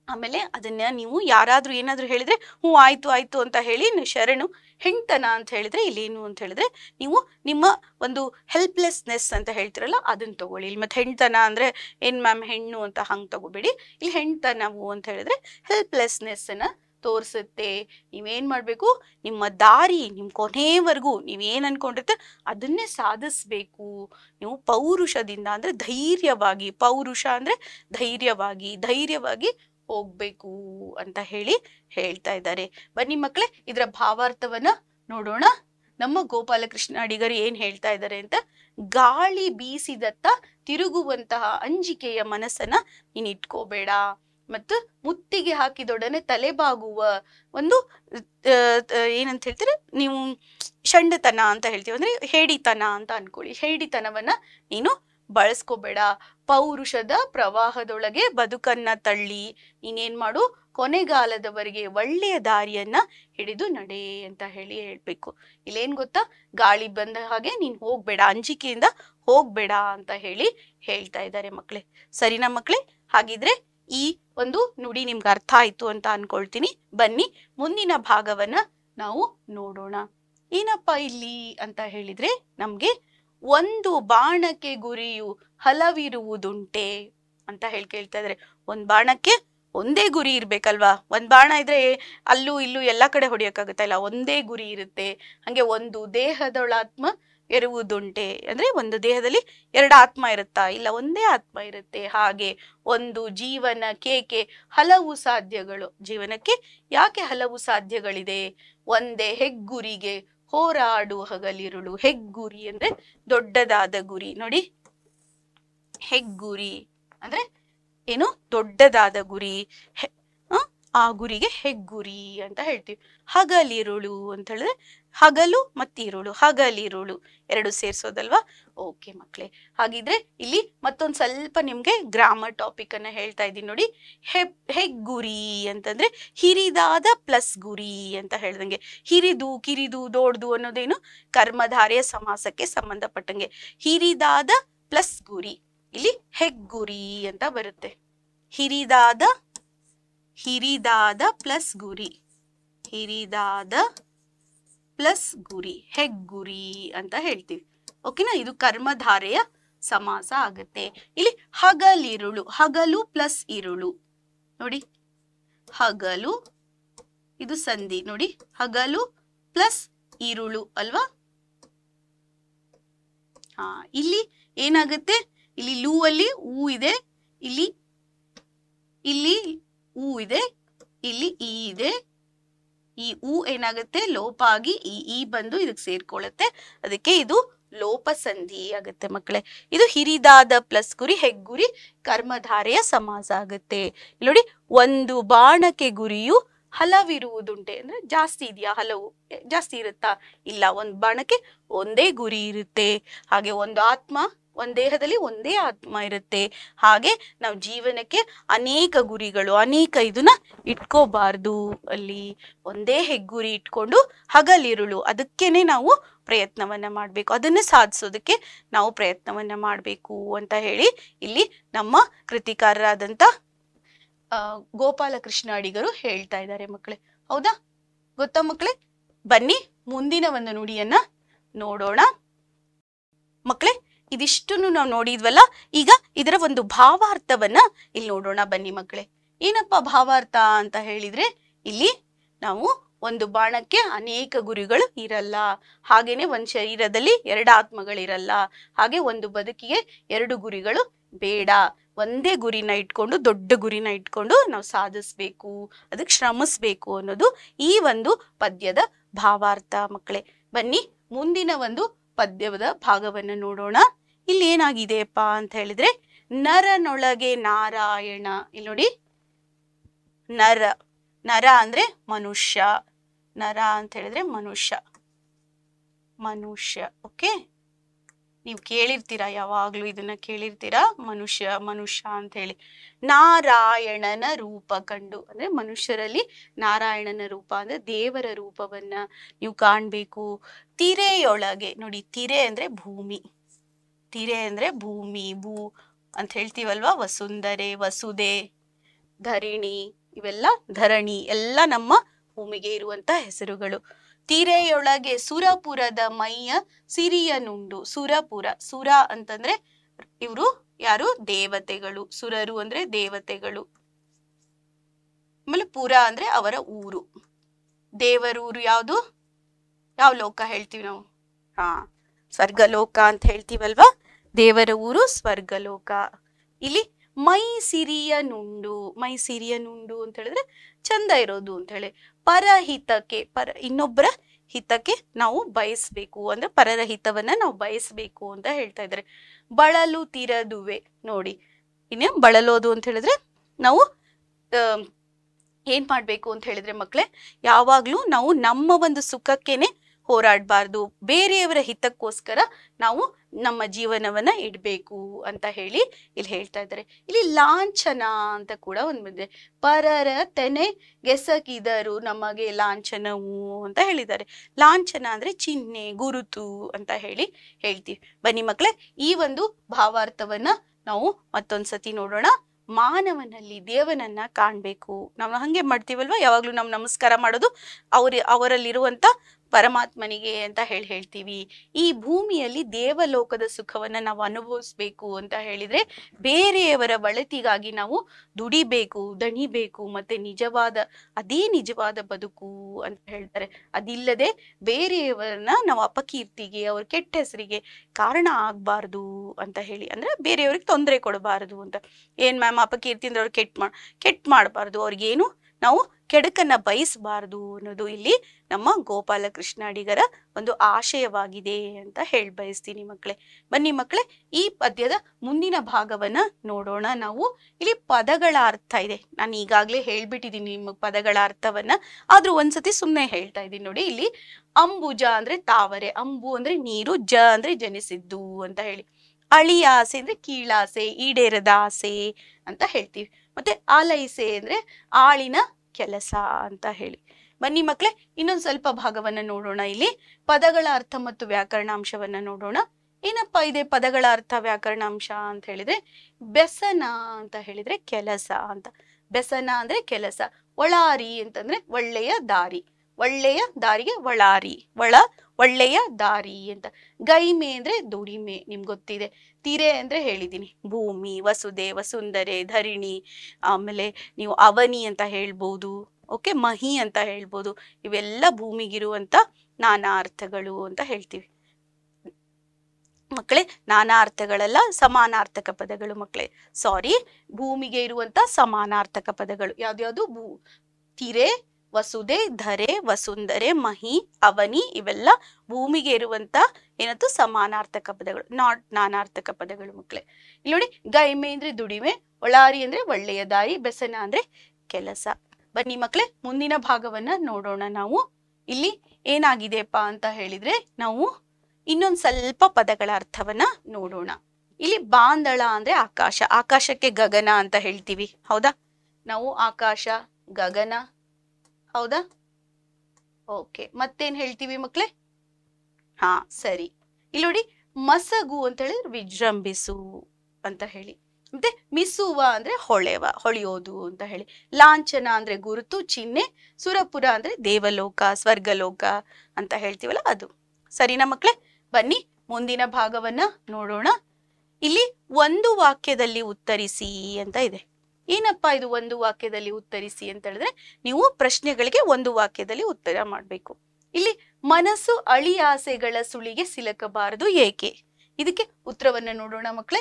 ಆಮೇಲೆ ಅದನ್ನ ನೀವು ಯಾರಾದ್ರೂ ಏನಾದ್ರೂ ಹೇಳಿದ್ರೆ, ಹ್ಞೂ, ಆಯ್ತು ಆಯ್ತು ಅಂತ ಹೇಳಿ ಶರಣು ಹೆಣ್ತನ ಅಂತ ಹೇಳಿದ್ರೆ ಇಲ್ಲೇನು ಅಂತ ಹೇಳಿದ್ರೆ ನೀವು ನಿಮ್ಮ ಒಂದು ಹೆಲ್ಪ್ಲೆಸ್ನೆಸ್ ಅಂತ ಹೇಳ್ತಿರಲ್ಲ ಅದನ್ನ ತಗೊಳ್ಳಿ. ಇಲ್ಲಿ ಮತ್ತೆ ಹೆಣ್ತನ ಅಂದ್ರೆ ಏನ್ ಮ್ಯಾಮ್ ಹೆಣ್ಣು ಅಂತ ಹಂಗ್ ತಗೋಬೇಡಿ. ಇಲ್ಲಿ ಹೆಣ್ತನವು ಅಂತ ಹೇಳಿದ್ರೆ ಹೆಲ್ಪ್ಲೆಸ್ನೆಸ್ ಅನ್ನ ತೋರಿಸುತ್ತೆ. ನೀವೇನ್ ಮಾಡ್ಬೇಕು? ನಿಮ್ಮ ದಾರಿ ನಿಮ್ ಕೊನೆವರೆಗೂ ನೀವೇನ್ ಅನ್ಕೊಂಡಿರ್ತ ಅದನ್ನೇ ಸಾಧಿಸ್ಬೇಕು. ನೀವು ಪೌರುಷದಿಂದ ಅಂದ್ರೆ ಧೈರ್ಯವಾಗಿ, ಪೌರುಷ ಅಂದ್ರೆ ಧೈರ್ಯವಾಗಿ ಧೈರ್ಯವಾಗಿ ಹೋಗ್ಬೇಕು ಅಂತ ಹೇಳಿ ಹೇಳ್ತಾ ಇದ್ದಾರೆ. ಬನ್ನಿ ಮಕ್ಕಳೇ, ಇದರ ಭಾವಾರ್ಥವನ್ನ ನೋಡೋಣ. ನಮ್ಮ ಗೋಪಾಲಕೃಷ್ಣ ಅಡಿಗರು ಏನ್ ಹೇಳ್ತಾ ಇದ್ದಾರೆ ಅಂತ, ಗಾಳಿ ಬೀಸಿದತ್ತ ತಿರುಗುವಂತಹ ಅಂಜಿಕೆಯ ಮನಸ್ಸನ್ನ ನೀನ್ ಇಟ್ಕೋಬೇಡ ಮತ್ತು ಮುತ್ತಿಗೆ ಹಾಕಿದೊಡನೆ ತಲೆಬಾಗುವ ಒಂದು ಏನಂತ ಹೇಳ್ತೀರ, ನೀವು ಷಂಡತನ ಅಂತ ಹೇಳ್ತೀವಿ. ಅಂದ್ರೆ ಹೇಡಿತನ ಅಂತ ಅನ್ಕೊಳ್ಳಿ. ಹೇಡಿತನವನ್ನ ನೀನು ಬಳಸ್ಕೋಬೇಡ. ಪೌರುಷದ ಪ್ರವಾಹದೊಳಗೆ ಬದುಕನ್ನ ತಳ್ಳಿ. ನೀನೇನ್ ಮಾಡು? ಕೊನೆಗಾಲದವರೆಗೆ ಒಳ್ಳೆಯ ದಾರಿಯನ್ನ ಹಿಡಿದು ನಡೆ ಅಂತ ಹೇಳಿ ಹೇಳ್ಬೇಕು. ಇಲ್ಲೇನ್ ಗೊತ್ತಾ? ಗಾಳಿ ಬಂದ ಹಾಗೆ ನೀನ್ ಹೋಗ್ಬೇಡ. ಅಂಜಿಕೆಯಿಂದ ಹೋಗ್ಬೇಡ ಅಂತ ಹೇಳಿ ಹೇಳ್ತಾ ಇದ್ದಾರೆ ಮಕ್ಳೆ. ಸರಿನಾ ಮಕ್ಳೆ? ಹಾಗಿದ್ರೆ ಈ ಒಂದು ನುಡಿ ನಿಮ್ಗೆ ಅರ್ಥ ಆಯ್ತು ಅಂತ ಅನ್ಕೊಳ್ತೀನಿ. ಬನ್ನಿ, ಮುಂದಿನ ಭಾಗವನ್ನ ನಾವು ನೋಡೋಣ. ಏನಪ್ಪ ಇಲ್ಲಿ ಅಂತ ಹೇಳಿದ್ರೆ ನಮ್ಗೆ ಒಂದು ಬಾಣಕ್ಕೆ ಗುರಿಯು ಹಲವಿರುವುದುಂಟೆ ಅಂತ ಹೇಳಿ ಕೇಳ್ತಾ ಇದ್ರೆ. ಒಂದ್ ಬಾಣಕ್ಕೆ ಒಂದೇ ಗುರಿ ಇರ್ಬೇಕಲ್ವಾ? ಒಂದ್ ಬಾಣ ಇದ್ರೆ ಅಲ್ಲೂ ಇಲ್ಲೂ ಎಲ್ಲಾ ಕಡೆ ಹೊಡಿಯಕ್ಕಾಗತ್ತಾ ಇಲ್ಲ. ಒಂದೇ ಗುರಿ ಇರುತ್ತೆ. ಹಂಗೆ ಒಂದು ದೇಹದೊಳಾತ್ಮ ಇರುವುದುಂಟೆ ಅಂದ್ರೆ ಒಂದು ದೇಹದಲ್ಲಿ ಎರಡು ಆತ್ಮ ಇರುತ್ತಾ? ಇಲ್ಲ, ಒಂದೇ ಆತ್ಮ ಇರುತ್ತೆ. ಹಾಗೆ ಒಂದು ಜೀವನ ಕೇಕೆ ಹಲವು ಸಾಧ್ಯಗಳು. ಜೀವನಕ್ಕೆ ಯಾಕೆ ಹಲವು ಸಾಧ್ಯಗಳಿದೆ? ಒಂದೇ ಹೆಗ್ಗುರಿಗೆ ಹೋರಾಡು ಹಗಲಿರುಳು. ಹೆಗ್ಗುರಿ ಅಂದ್ರೆ ದೊಡ್ಡದಾದ ಗುರಿ. ನೋಡಿ. ಹೆಗ್ಗುರಿ ಅಂದ್ರೆ ಏನು? ದೊಡ್ಡದಾದ ಗುರಿ. ಆ, ಗುರಿಗೆ ಹೆಗ್ಗುರಿ ಅಂತ ಹೇಳ್ತೀವಿ. ಹಗಲಿರುಳು ಅಂತ ಹೇಳಿದ್ರೆ ಹಗಲು ಮತ್ತಿರುಳು ಹಗಲಿರುಳು ಎರಡು ಸೇರ್ಸೋದಲ್ವಾ? ಓಕೆ ಮಕ್ಕಳೇ ಹಾಗಿದ್ರೆ ಇಲ್ಲಿ ಮತ್ತೊಂದು ಸ್ವಲ್ಪ ನಿಮಗೆ ಗ್ರಾಮರ್ ಟಾಪಿಕ್ ಅನ್ನ ಹೇಳ್ತಾ ಇದ್ದೀನಿ ನೋಡಿ. ಹೆಗ್ ಹೆಗ್ಗುರಿ ಅಂತಂದ್ರೆ ಹಿರಿದಾದ ಪ್ಲಸ್ ಗುರಿ ಅಂತ ಹೇಳ್ದಂಗೆ. ಹಿರಿದು ಕಿರಿದು ದೊಡ್ದು ಅನ್ನೋದೇನು? ಕರ್ಮಧಾರೆಯ ಸಮಾಸಕ್ಕೆ ಸಂಬಂಧಪಟ್ಟಂಗೆ. ಹಿರಿದಾದ ಪ್ಲಸ್ ಗುರಿ ಇಲ್ಲಿ ಹೆಗ್ಗುರಿ ಅಂತ ಬರುತ್ತೆ. ಹಿರಿದಾದ ಹಿರಿದಾದ ಪ್ಲಸ್ ಗುರಿ. ಹಿರಿದಾದ ಪ್ಲಸ್ ಗುರಿ, ಹೆಗ್ಗುರಿ ಅಂತ ಹೇಳ್ತೀವಿ. ಓಕೆನಾ? ಇದು ಕರ್ಮಧಾರೆಯ ಸಮಾಸ ಆಗುತ್ತೆ. ಇಲ್ಲಿ ಹಗಲಿರುಳು, ಹಗಲು ಪ್ಲಸ್ ಇರುಳು. ನೋಡಿ. ಹಗಲು, ಇದು ಸಂಧಿ. ನೋಡಿ. ಹಗಲು ಪ್ಲಸ್ ಇರುಳು ಅಲ್ವಾ? ಹಾ, ಇಲ್ಲಿ ಏನಾಗುತ್ತೆ? ಇಲ್ಲಿ ಲೂ ಅಲ್ಲಿ ಊ ಇದೆ. ಇಲ್ಲಿ ಇಲ್ಲಿ ಊ ಇದೆ, ಇಲ್ಲಿ ಇ ಇದೆ. ಈ ಉ ಏನಾಗುತ್ತೆ? ಲೋಪ ಆಗಿ ಈ ಇ ಬಂದು ಇದಕ್ಕೆ ಸೇರ್ಕೊಳ್ಳುತ್ತೆ. ಅದಕ್ಕೆ ಇದು ಲೋಪ ಸಂಧಿ ಆಗುತ್ತೆ ಮಕ್ಕಳೇ. ಇದು ಹಿರಿದಾದ ಪ್ಲಸ್ ಗುರಿ, ಹೆಗ್ಗುರಿ, ಕರ್ಮಧಾರೆಯ ಸಮಾಸ ಆಗುತ್ತೆ. ನೋಡಿ, ಒಂದು ಬಾಣಕ್ಕೆ ಗುರಿಯು ಹಲವಿರುವುದುಂಟೆ. ಅಂದ್ರೆ ಜಾಸ್ತಿ ಇದೆಯಾ? ಹಲವು. ಜಾಸ್ತಿ ಇರುತ್ತಾ? ಇಲ್ಲ, ಒಂದು ಬಾಣಕ್ಕೆ ಒಂದೇ ಗುರಿ ಇರುತ್ತೆ. ಹಾಗೆ ಒಂದು ಆತ್ಮ ಒಂದ್ ದೇಹದಲ್ಲಿ ಒಂದೇ ಆತ್ಮ ಇರುತ್ತೆ. ಹಾಗೆ ನಾವು ಜೀವನಕ್ಕೆ ಅನೇಕ ಗುರಿಗಳು, ಅನೇಕ ಇದನ್ನ ಇಟ್ಕೋಬಾರ್ದು. ಅಲ್ಲಿ ಒಂದೇ ಹೆಗ್ಗುರಿ ಇಟ್ಕೊಂಡು ಹಗಲಿರುಳು. ಅದಕ್ಕೇನೆ ನಾವು ಪ್ರಯತ್ನವನ್ನ ಮಾಡಬೇಕು. ಅದನ್ನು ಸಾಧಿಸೋದಕ್ಕೆ ನಾವು ಪ್ರಯತ್ನವನ್ನ ಮಾಡಬೇಕು ಅಂತ ಹೇಳಿ ಇಲ್ಲಿ ನಮ್ಮ ಕೃತಿಕಾರರಾದಂಥ ಗೋಪಾಲಕೃಷ್ಣ ಅಡಿಗರು ಹೇಳ್ತಾ ಇದ್ದಾರೆ ಮಕ್ಕಳೇ. ಹೌದಾ? ಗೊತ್ತಾ ಮಕ್ಕಳೇ? ಬನ್ನಿ ಮುಂದಿನ ಒಂದು ನುಡಿಯನ್ನ ನೋಡೋಣ. ಮಕ್ಕಳೇ ಇದಿಷ್ಟನ್ನು ನಾವು ನೋಡಿದ್ವಲ್ಲ, ಈಗ ಇದರ ಒಂದು ಭಾವಾರ್ಥವನ್ನ ಇಲ್ಲಿ ನೋಡೋಣ ಬನ್ನಿ ಮಕ್ಕಳೇ. ಏನಪ್ಪ ಭಾವಾರ್ಥ ಅಂತ ಹೇಳಿದ್ರೆ, ಇಲ್ಲಿ ನಾವು ಒಂದು ಬಾಣಕ್ಕೆ ಅನೇಕ ಗುರಿಗಳು ಇರಲ್ಲ. ಹಾಗೇನೆ ಒಂದ್ ಶರೀರದಲ್ಲಿ ಎರಡು ಆತ್ಮಗಳಿರಲ್ಲ. ಹಾಗೆ ಒಂದು ಬದುಕಿಗೆ ಎರಡು ಗುರಿಗಳು ಬೇಡ. ಒಂದೇ ಗುರಿನ ಇಟ್ಕೊಂಡು, ದೊಡ್ಡ ಗುರಿನ ಇಟ್ಕೊಂಡು ನಾವು ಸಾಧಿಸ್ಬೇಕು, ಅದಕ್ಕೆ ಶ್ರಮಿಸ್ಬೇಕು ಅನ್ನೋದು ಈ ಒಂದು ಪದ್ಯದ ಭಾವಾರ್ಥ ಮಕ್ಕಳೇ. ಬನ್ನಿ, ಮುಂದಿನ ಒಂದು ಪದ್ಯದ ಭಾಗವನ್ನು ನೋಡೋಣ. ಇಲ್ಲಿ ಏನಾಗಿದೆಯಪ್ಪ ಅಂತ ಹೇಳಿದ್ರೆ, ನರನೊಳಗೆ ನಾರಾಯಣ. ಇಲ್ಲಿ ನೋಡಿ. ನರ. ನರ ಅಂದ್ರೆ ಮನುಷ್ಯ. ನರ ಅಂತ ಹೇಳಿದ್ರೆ ಮನುಷ್ಯ. ಮನುಷ್ಯ. ಓಕೆ? ನೀವು ಕೇಳಿರ್ತೀರಾ, ಯಾವಾಗ್ಲೂ ಇದನ್ನ ಕೇಳಿರ್ತೀರಾ? ಮನುಷ್ಯ ಮನುಷ್ಯ ಅಂತ ಹೇಳಿ. ನಾರಾಯಣನ ರೂಪ ಕಂಡು. ಅಂದ್ರೆ ಮನುಷ್ಯರಲ್ಲಿ ನಾರಾಯಣನ ರೂಪ ಅಂದ್ರೆ ದೇವರ ರೂಪವನ್ನ ನೀವು ಕಾಣ್ಬೇಕು. ತಿರೆಯೊಳಗೆ. ನೋಡಿ, ತಿರೆ ಅಂದ್ರೆ ಭೂಮಿ. ತಿರೆ ಅಂದ್ರೆ ಭೂಮಿ, ಭೂ ಅಂತ ಹೇಳ್ತೀವಲ್ವಾ? ವಸುಂಧರೆ ವಸುದೆ ಧರಿಣಿ, ಇವೆಲ್ಲ ಧರಣಿ, ಎಲ್ಲ ನಮ್ಮ ಭೂಮಿಗೆ ಇರುವಂತ ಹೆಸರುಗಳು. ತೀರೆಯೊಳಗೆ ಸುರಪುರದ ಮೈಯ ಸಿರಿಯನುಂಡು. ಸುರಪುರ, ಸುರ ಅಂತಂದ್ರೆ ಇವರು ಯಾರು? ದೇವತೆಗಳು. ಸುರರು ಅಂದ್ರೆ ದೇವತೆಗಳು. ಆಮೇಲೆ ಪುರ ಅಂದ್ರೆ ಅವರ ಊರು. ದೇವರೂರು ಯಾವುದು? ಯಾವ ಲೋಕ ಹೇಳ್ತೀವಿ ನಾವು? ಹಾ, ಸ್ವರ್ಗಲೋಕ ಅಂತ ಹೇಳ್ತೀವಲ್ವಾ? ದೇವರ ಊರು ಸ್ವರ್ಗಲೋಕ. ಇಲ್ಲಿ ಮೈ ಸಿರಿಯ ನುಂಡು ಮೈ ನುಂಡು ಅಂತ ಹೇಳಿದ್ರೆ ಚಂದ ಇರೋದು ಅಂತ ಹೇಳಿ. ಪರಹಿತಕ್ಕೆ, ಪರ, ಇನ್ನೊಬ್ಬರ ಹಿತಕ್ಕೆ ನಾವು ಬಯಸ್ಬೇಕು ಅಂದ್ರೆ ಪರರ ಹಿತವನ್ನ ನಾವು ಬಯಸ್ಬೇಕು ಅಂತ ಹೇಳ್ತಾ ಇದ್ದಾರೆ. ಬಳಲು ತಿರದುವೆ, ನೋಡಿ. ಇನ್ನೇ ಬಳಲೋದು ಅಂತ ಹೇಳಿದ್ರೆ ನಾವು ಏನ್ ಮಾಡ್ಬೇಕು ಅಂತ ಹೇಳಿದ್ರೆ ಮಕ್ಳೇ, ಯಾವಾಗ್ಲೂ ನಾವು ನಮ್ಮ ಒಂದು ಸುಖಕ್ಕೇನೆ ಹೋರಾಡಬಾರ್ದು. ಬೇರೆಯವರ ಹಿತಕ್ಕೋಸ್ಕರ ನಾವು ನಮ್ಮ ಜೀವನವನ್ನ ಇಡಬೇಕು ಅಂತ ಹೇಳಿ ಇಲ್ಲಿ ಹೇಳ್ತಾ ಇದ್ದಾರೆ. ಇಲ್ಲಿ ಲಾಂಛನ ಅಂತ ಕೂಡ ಒಂದು ಬಂದಿದೆ. ಪರರ ತೆನೆ ಗೆಸಕಿದರು ನಮಗೆ ಲಾಂಛನವು ಅಂತ ಹೇಳಿದ್ದಾರೆ. ಲಾಂಛನ ಅಂದ್ರೆ ಚಿಹ್ನೆ, ಗುರುತು ಅಂತ ಹೇಳಿ ಹೇಳ್ತೀವಿ. ಬನ್ನಿ ಮಕ್ಳೇ, ಈ ಒಂದು ಭಾವಾರ್ಥವನ್ನ ನಾವು ಮತ್ತೊಂದ್ಸತಿ ನೋಡೋಣ. ಮಾನವನಲ್ಲಿ ದೇವನನ್ನ ಕಾಣ್ಬೇಕು. ನಾವು ಹಂಗೆ ಮಾಡ್ತೀವಲ್ವ? ಯಾವಾಗ್ಲೂ ನಾವು ನಮಸ್ಕಾರ ಮಾಡೋದು ಅವ್ರ ಅವರಲ್ಲಿರುವಂತ ಪರಮಾತ್ಮನಿಗೆ ಅಂತ ಹೇಳಿ ಹೇಳ್ತೀವಿ. ಈ ಭೂಮಿಯಲ್ಲಿ ದೇವಲೋಕದ ಸುಖವನ್ನ ನಾವು ಅನುಭವಿಸ್ಬೇಕು ಅಂತ ಹೇಳಿದ್ರೆ ಬೇರೆಯವರ ಬಳತಿಗಾಗಿ ನಾವು ದುಡಿಬೇಕು, ದಣಿಬೇಕು, ಮತ್ತೆ ನಿಜವಾದ, ಅದೇ ನಿಜವಾದ ಬದುಕು ಅಂತ ಹೇಳ್ತಾರೆ. ಅದಿಲ್ಲದೆ ಬೇರೆಯವರನ್ನ ನಾವು ಅಪಕೀರ್ತಿಗೆ, ಅವ್ರ ಕೆಟ್ಟ ಹೆಸರಿಗೆ ಕಾರಣ ಆಗ್ಬಾರ್ದು ಅಂತ ಹೇಳಿ. ಅಂದ್ರೆ ಬೇರೆಯವ್ರಿಗೆ ತೊಂದರೆ ಕೊಡಬಾರದು ಅಂತ. ಏನ್ ಮ್ಯಾಮ್ ಅಪಕೀರ್ತಿ ಅಂದ್ರೆ ಅವ್ರು ಕೆಟ್ಟ ಮಾಡ್ ಕೆಟ್ಟ ಮಾಡಬಾರ್ದು. ಅವ್ರಿಗೇನು ನಾವು ಕೆಡಕನ್ನ ಬಯಸಬಾರದು ಅನ್ನೋದು ಇಲ್ಲಿ ನಮ್ಮ ಗೋಪಾಲಕೃಷ್ಣ ಅಡಿಗರ ಒಂದು ಆಶಯವಾಗಿದೆ ಅಂತ ಹೇಳಿ ಬಯಸ್ತೀನಿ ಮಕ್ಕಳೇ. ಬನ್ನಿ ಮಕ್ಕಳೇ, ಈ ಪದ್ಯದ ಮುಂದಿನ ಭಾಗವನ್ನ ನೋಡೋಣ. ನಾವು ಇಲ್ಲಿ ಪದಗಳ ಅರ್ಥ ಇದೆ. ನಾನು ಈಗಾಗಲೇ ಹೇಳ್ಬಿಟ್ಟಿದ್ದೀನಿ ನಿಮಗೆ ಪದಗಳ ಅರ್ಥವನ್ನ. ಆದ್ರೂ ಒಂದ್ಸತಿ ಸುಮ್ಮನೆ ಹೇಳ್ತಾ ಇದ್ದೀನಿ ನೋಡಿ. ಇಲ್ಲಿ ಅಂಬುಜ ಅಂದ್ರೆ ತಾವರೆ, ಅಂಬು ಅಂದ್ರೆ ನೀರು, ಜ ಅಂದ್ರೆ ಜನಿಸಿದ್ದು ಅಂತ ಹೇಳಿ. ಅಳಿಯ ಆಸೆ ಅಂದ್ರೆ ಕೀಳಾಸೆ, ಈಡೇರದ ಆಸೆ ಅಂತ ಹೇಳ್ತೀವಿ. ಮತ್ತೆ ಆಲೈಸೆ ಅಂದ್ರೆ ಆಳಿನ ಕೆಲಸ ಅಂತ ಹೇಳಿ. ಬನ್ನಿ ಮಕ್ಳೇ, ಇನ್ನೊಂದು ಸ್ವಲ್ಪ ಭಾಗವನ್ನ ನೋಡೋಣ ಇಲ್ಲಿ. ಪದಗಳ ಅರ್ಥ ಮತ್ತು ವ್ಯಾಕರಣಾಂಶವನ್ನ ನೋಡೋಣ. ಏನಪ್ಪಾ ಇದೆ ಪದಗಳ ಅರ್ಥ, ವ್ಯಾಕರಣಾಂಶ ಅಂತ ಹೇಳಿದ್ರೆ? ಬೆಸನ ಅಂತ ಹೇಳಿದ್ರೆ ಕೆಲಸ ಅಂತ. ಬೆಸನ ಅಂದ್ರೆ ಕೆಲಸ. ಒಳಾರಿ ಅಂತಂದ್ರೆ ಒಳ್ಳೆಯ ದಾರಿ. ಒಳ್ಳೆಯ ದಾರಿಗೆ ಒಳಾರಿ. ಒಳ ಒಳ್ಳೆಯ ದಾರಿ ಅಂತ. ಗೈಮೆ ಅಂದ್ರೆ ದುಡಿಮೆ, ನಿಮ್ಗೆ ಗೊತ್ತಿದೆ. ತೀರೆ ಅಂದ್ರೆ ಹೇಳಿದೀನಿ. ಭೂಮಿ ವಸುದೆ ಸುಂದರೆ, ಧರಿಣಿ, ಆಮೇಲೆ ನೀವು ಅವನಿ ಅಂತ ಹೇಳ್ಬೋದು, ಓಕೆ, ಮಹಿ ಅಂತ ಹೇಳ್ಬೋದು, ಇವೆಲ್ಲ ಭೂಮಿಗಿರುವಂತ ನಾನಾ ಅರ್ಥಗಳು ಅಂತ ಹೇಳ್ತೀವಿ. ಮಕ್ಕಳೇ ನಾನಾ ಅರ್ಥಗಳೆಲ್ಲ, ಸಮಾನಾರ್ಥಕ ಪದಗಳು ಮಕ್ಕಳೇ ಸಾರಿ ಭೂಮಿಗೆ ಇರುವಂತ ಸಮಾನಾರ್ಥಕ ಪದಗಳು. ಯಾವ್ದ್ಯಾವ್ದು? ಭೂ, ತಿರೆ ವಸುದೆ ಧರೆ, ವಸುಂಧರೆ, ಮಹಿ, ಅವನಿ ಇವೆಲ್ಲ ಭೂಮಿಗೆ ಇರುವಂತ ಏನಂತ ಸಮಾನಾರ್ಥಕ ಪದಗಳು, ನಾಟ್ ನಾನಾರ್ಥಕ ಪದಗಳು ಮಕ್ಕಳೇ ಇಲ್ಲಿ ನೋಡಿ, ಗೈಮೆ ಅಂದ್ರೆ ದುಡಿಮೆ, ಒಳಾರಿ ಅಂದ್ರೆ ಒಳ್ಳೆಯ ದಾರಿ, ಬೆಸನ ಅಂದ್ರೆ ಕೆಲಸ. ಬನ್ನಿ ಮಕ್ಕಳೇ ಮುಂದಿನ ಭಾಗವನ್ನ ನೋಡೋಣ ನಾವು. ಇಲ್ಲಿ ಏನಾಗಿದೆಪ್ಪ ಅಂತ ಹೇಳಿದ್ರೆ ನಾವು ಇನ್ನೊಂದ್ ಸ್ವಲ್ಪ ಪದಗಳ ಅರ್ಥವನ್ನ ನೋಡೋಣ. ಇಲ್ಲಿ ಬಾಂದಳ ಅಂದ್ರೆ ಆಕಾಶ, ಆಕಾಶಕ್ಕೆ ಗಗನ ಅಂತ ಹೇಳ್ತೀವಿ, ಹೌದಾ? ನಾವು ಆಕಾಶ, ಗಗನ ಹೌದಾ? ಓಕೆ, ಮತ್ತೇನ್ ಹೇಳ್ತೀವಿ ಮಕ್ಳೇ? ಹಾ, ಸರಿ. ಇಲ್ಲಿ ನೋಡಿ, ಮಸಗು ಅಂತ ಹೇಳಿದ್ರೆ ವಿಜೃಂಭಿಸು ಅಂತ ಹೇಳಿ. ಮತ್ತೆ ಮಿಸುವ ಅಂದ್ರೆ ಹೊಳೆವ, ಹೊಳೆಯೋದು ಅಂತ ಹೇಳಿ. ಲಾಂಛನ ಅಂದ್ರೆ ಗುರುತು, ಚಿಹ್ನೆ, ಸುರಪುರ ಅಂದ್ರೆ ದೇವಲೋಕ, ಸ್ವರ್ಗಲೋಕ ಅಂತ ಹೇಳ್ತೀವಲ್ಲ ಅದು. ಸರಿನಾ ಮಕ್ಳೇ? ಬನ್ನಿ, ಮುಂದಿನ ಭಾಗವನ್ನ ನೋಡೋಣ. ಇಲ್ಲಿ ಒಂದು ವಾಕ್ಯದಲ್ಲಿ ಉತ್ತರಿಸಿ ಅಂತ ಇದೆ. ಏನಪ್ಪಾ ಇದು ಒಂದು ವಾಕ್ಯದಲ್ಲಿ ಉತ್ತರಿಸಿ ಅಂತ ಹೇಳಿದ್ರೆ, ನೀವು ಪ್ರಶ್ನೆಗಳಿಗೆ ಒಂದು ವಾಕ್ಯದಲ್ಲಿ ಉತ್ತರ ಮಾಡಬೇಕು. ಇಲ್ಲಿ ಮನಸ್ಸು ಅಳಿ ಆಸೆಗಳ ಸುಳಿಗೆ ಸಿಲಕಬಾರದು ಏಕೆ? ಇದಕ್ಕೆ ಉತ್ತರವನ್ನ ನೋಡೋಣ ಮಕ್ಕಳೇ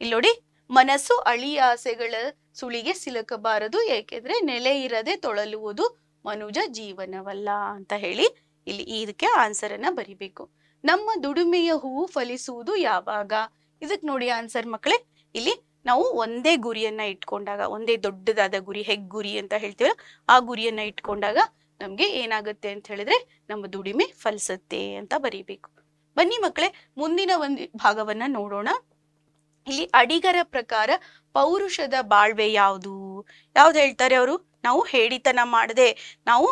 ಇಲ್ಲಿ ನೋಡಿ, ಮನಸ್ಸು ಅಳಿ ಆಸೆಗಳ ಸುಳಿಗೆ ಸಿಲುಕಬಾರದು ಏಕೆಂದ್ರೆ ನೆಲೆ ಇರದೆ ತೊಳಲುವುದು ಮನುಜ ಜೀವನವಲ್ಲ ಅಂತ ಹೇಳಿ ಇಲ್ಲಿ ಇದಕ್ಕೆ ಆನ್ಸರ್ ಅನ್ನ ಬರಿಬೇಕು. ನಮ್ಮ ದುಡಿಮೆಯ ಹೂವು ಫಲಿಸುವುದು ಯಾವಾಗ? ಇದಕ್ ನೋಡಿ ಆನ್ಸರ್ ಮಕ್ಕಳೇ ಇಲ್ಲಿ ನಾವು ಒಂದೇ ಗುರಿಯನ್ನ ಇಟ್ಕೊಂಡಾಗ, ಒಂದೇ ದೊಡ್ಡದಾದ ಗುರಿ, ಹೆಗ್ ಗುರಿ ಅಂತ ಹೇಳ್ತೀವಿ ಆ ಗುರಿಯನ್ನ ಇಟ್ಕೊಂಡಾಗ ನಮ್ಗೆ ಏನಾಗುತ್ತೆ ಅಂತ ಹೇಳಿದ್ರೆ ನಮ್ಮ ದುಡಿಮೆ ಫಲಿಸುತ್ತೆ ಅಂತ ಬರೀಬೇಕು. ಬನ್ನಿ ಮಕ್ಕಳೇ, ಮುಂದಿನ ಒಂದು ಭಾಗವನ್ನ ನೋಡೋಣ. ಇಲ್ಲಿ ಅಡಿಗರ ಪ್ರಕಾರ ಪೌರುಷದ ಬಾಳ್ವೆ ಯಾವುದು? ಯಾವ್ದು ಹೇಳ್ತಾರೆ ಅವರು? ನಾವು ಹೇಳಿತನ ಮಾಡದೆ ನಾವು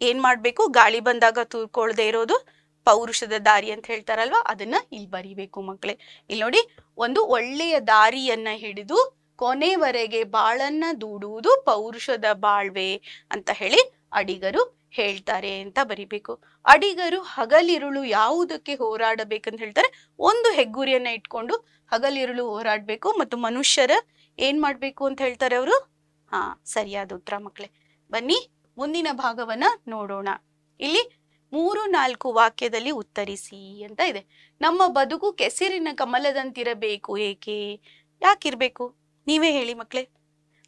ಏನ್ ಮಾಡ್ಬೇಕು? ಗಾಳಿ ಬಂದಾಗ ತೂರ್ಕೊಳ್ದೆ ಇರೋದು ಪೌರುಷದ ದಾರಿ ಅಂತ ಹೇಳ್ತಾರಲ್ವಾ? ಅದನ್ನ ಇಲ್ಲಿ ಬರಿಬೇಕು ಮಕ್ಕಳೇ ಇಲ್ಲಿ ನೋಡಿ, ಒಂದು ಒಳ್ಳೆಯ ದಾರಿಯನ್ನ ಹಿಡಿದು ಕೊನೆವರೆಗೆ ಬಾಳನ್ನ ದೂಡುವುದು ಪೌರುಷದ ಬಾಳ್ವೆ ಅಂತ ಹೇಳಿ ಅಡಿಗರು ಹೇಳ್ತಾರೆ ಅಂತ ಬರಿಬೇಕು. ಅಡಿಗರು ಹಗಲಿರುಳು ಯಾವುದಕ್ಕೆ ಹೋರಾಡಬೇಕಂತ ಹೇಳ್ತಾರೆ. ಒಂದು ಹೆಗ್ಗುರಿಯನ್ನ ಇಟ್ಕೊಂಡು ಹಗಲಿರುಳು ಹೋರಾಡ್ಬೇಕು ಮತ್ತು ಮನುಷ್ಯರ ಏನ್ ಮಾಡ್ಬೇಕು ಅಂತ ಹೇಳ್ತಾರೆ ಅವರು? ಹಾ, ಸರಿಯಾದ ಉತ್ತರ ಮಕ್ಕಳೇ ಬನ್ನಿ, ಮುಂದಿನ ಭಾಗವನ್ನ ನೋಡೋಣ. ಇಲ್ಲಿ ಮೂರು ನಾಲ್ಕು ವಾಕ್ಯದಲ್ಲಿ ಉತ್ತರಿಸಿ ಅಂತ ಇದೆ. ನಮ್ಮ ಬದುಕು ಕೆಸರಿನ ಕಮಲದಂತಿರಬೇಕು ಏಕೆ? ಯಾಕಿರ್ಬೇಕು? ನೀವೇ ಹೇಳಿ ಮಕ್ಳೇ.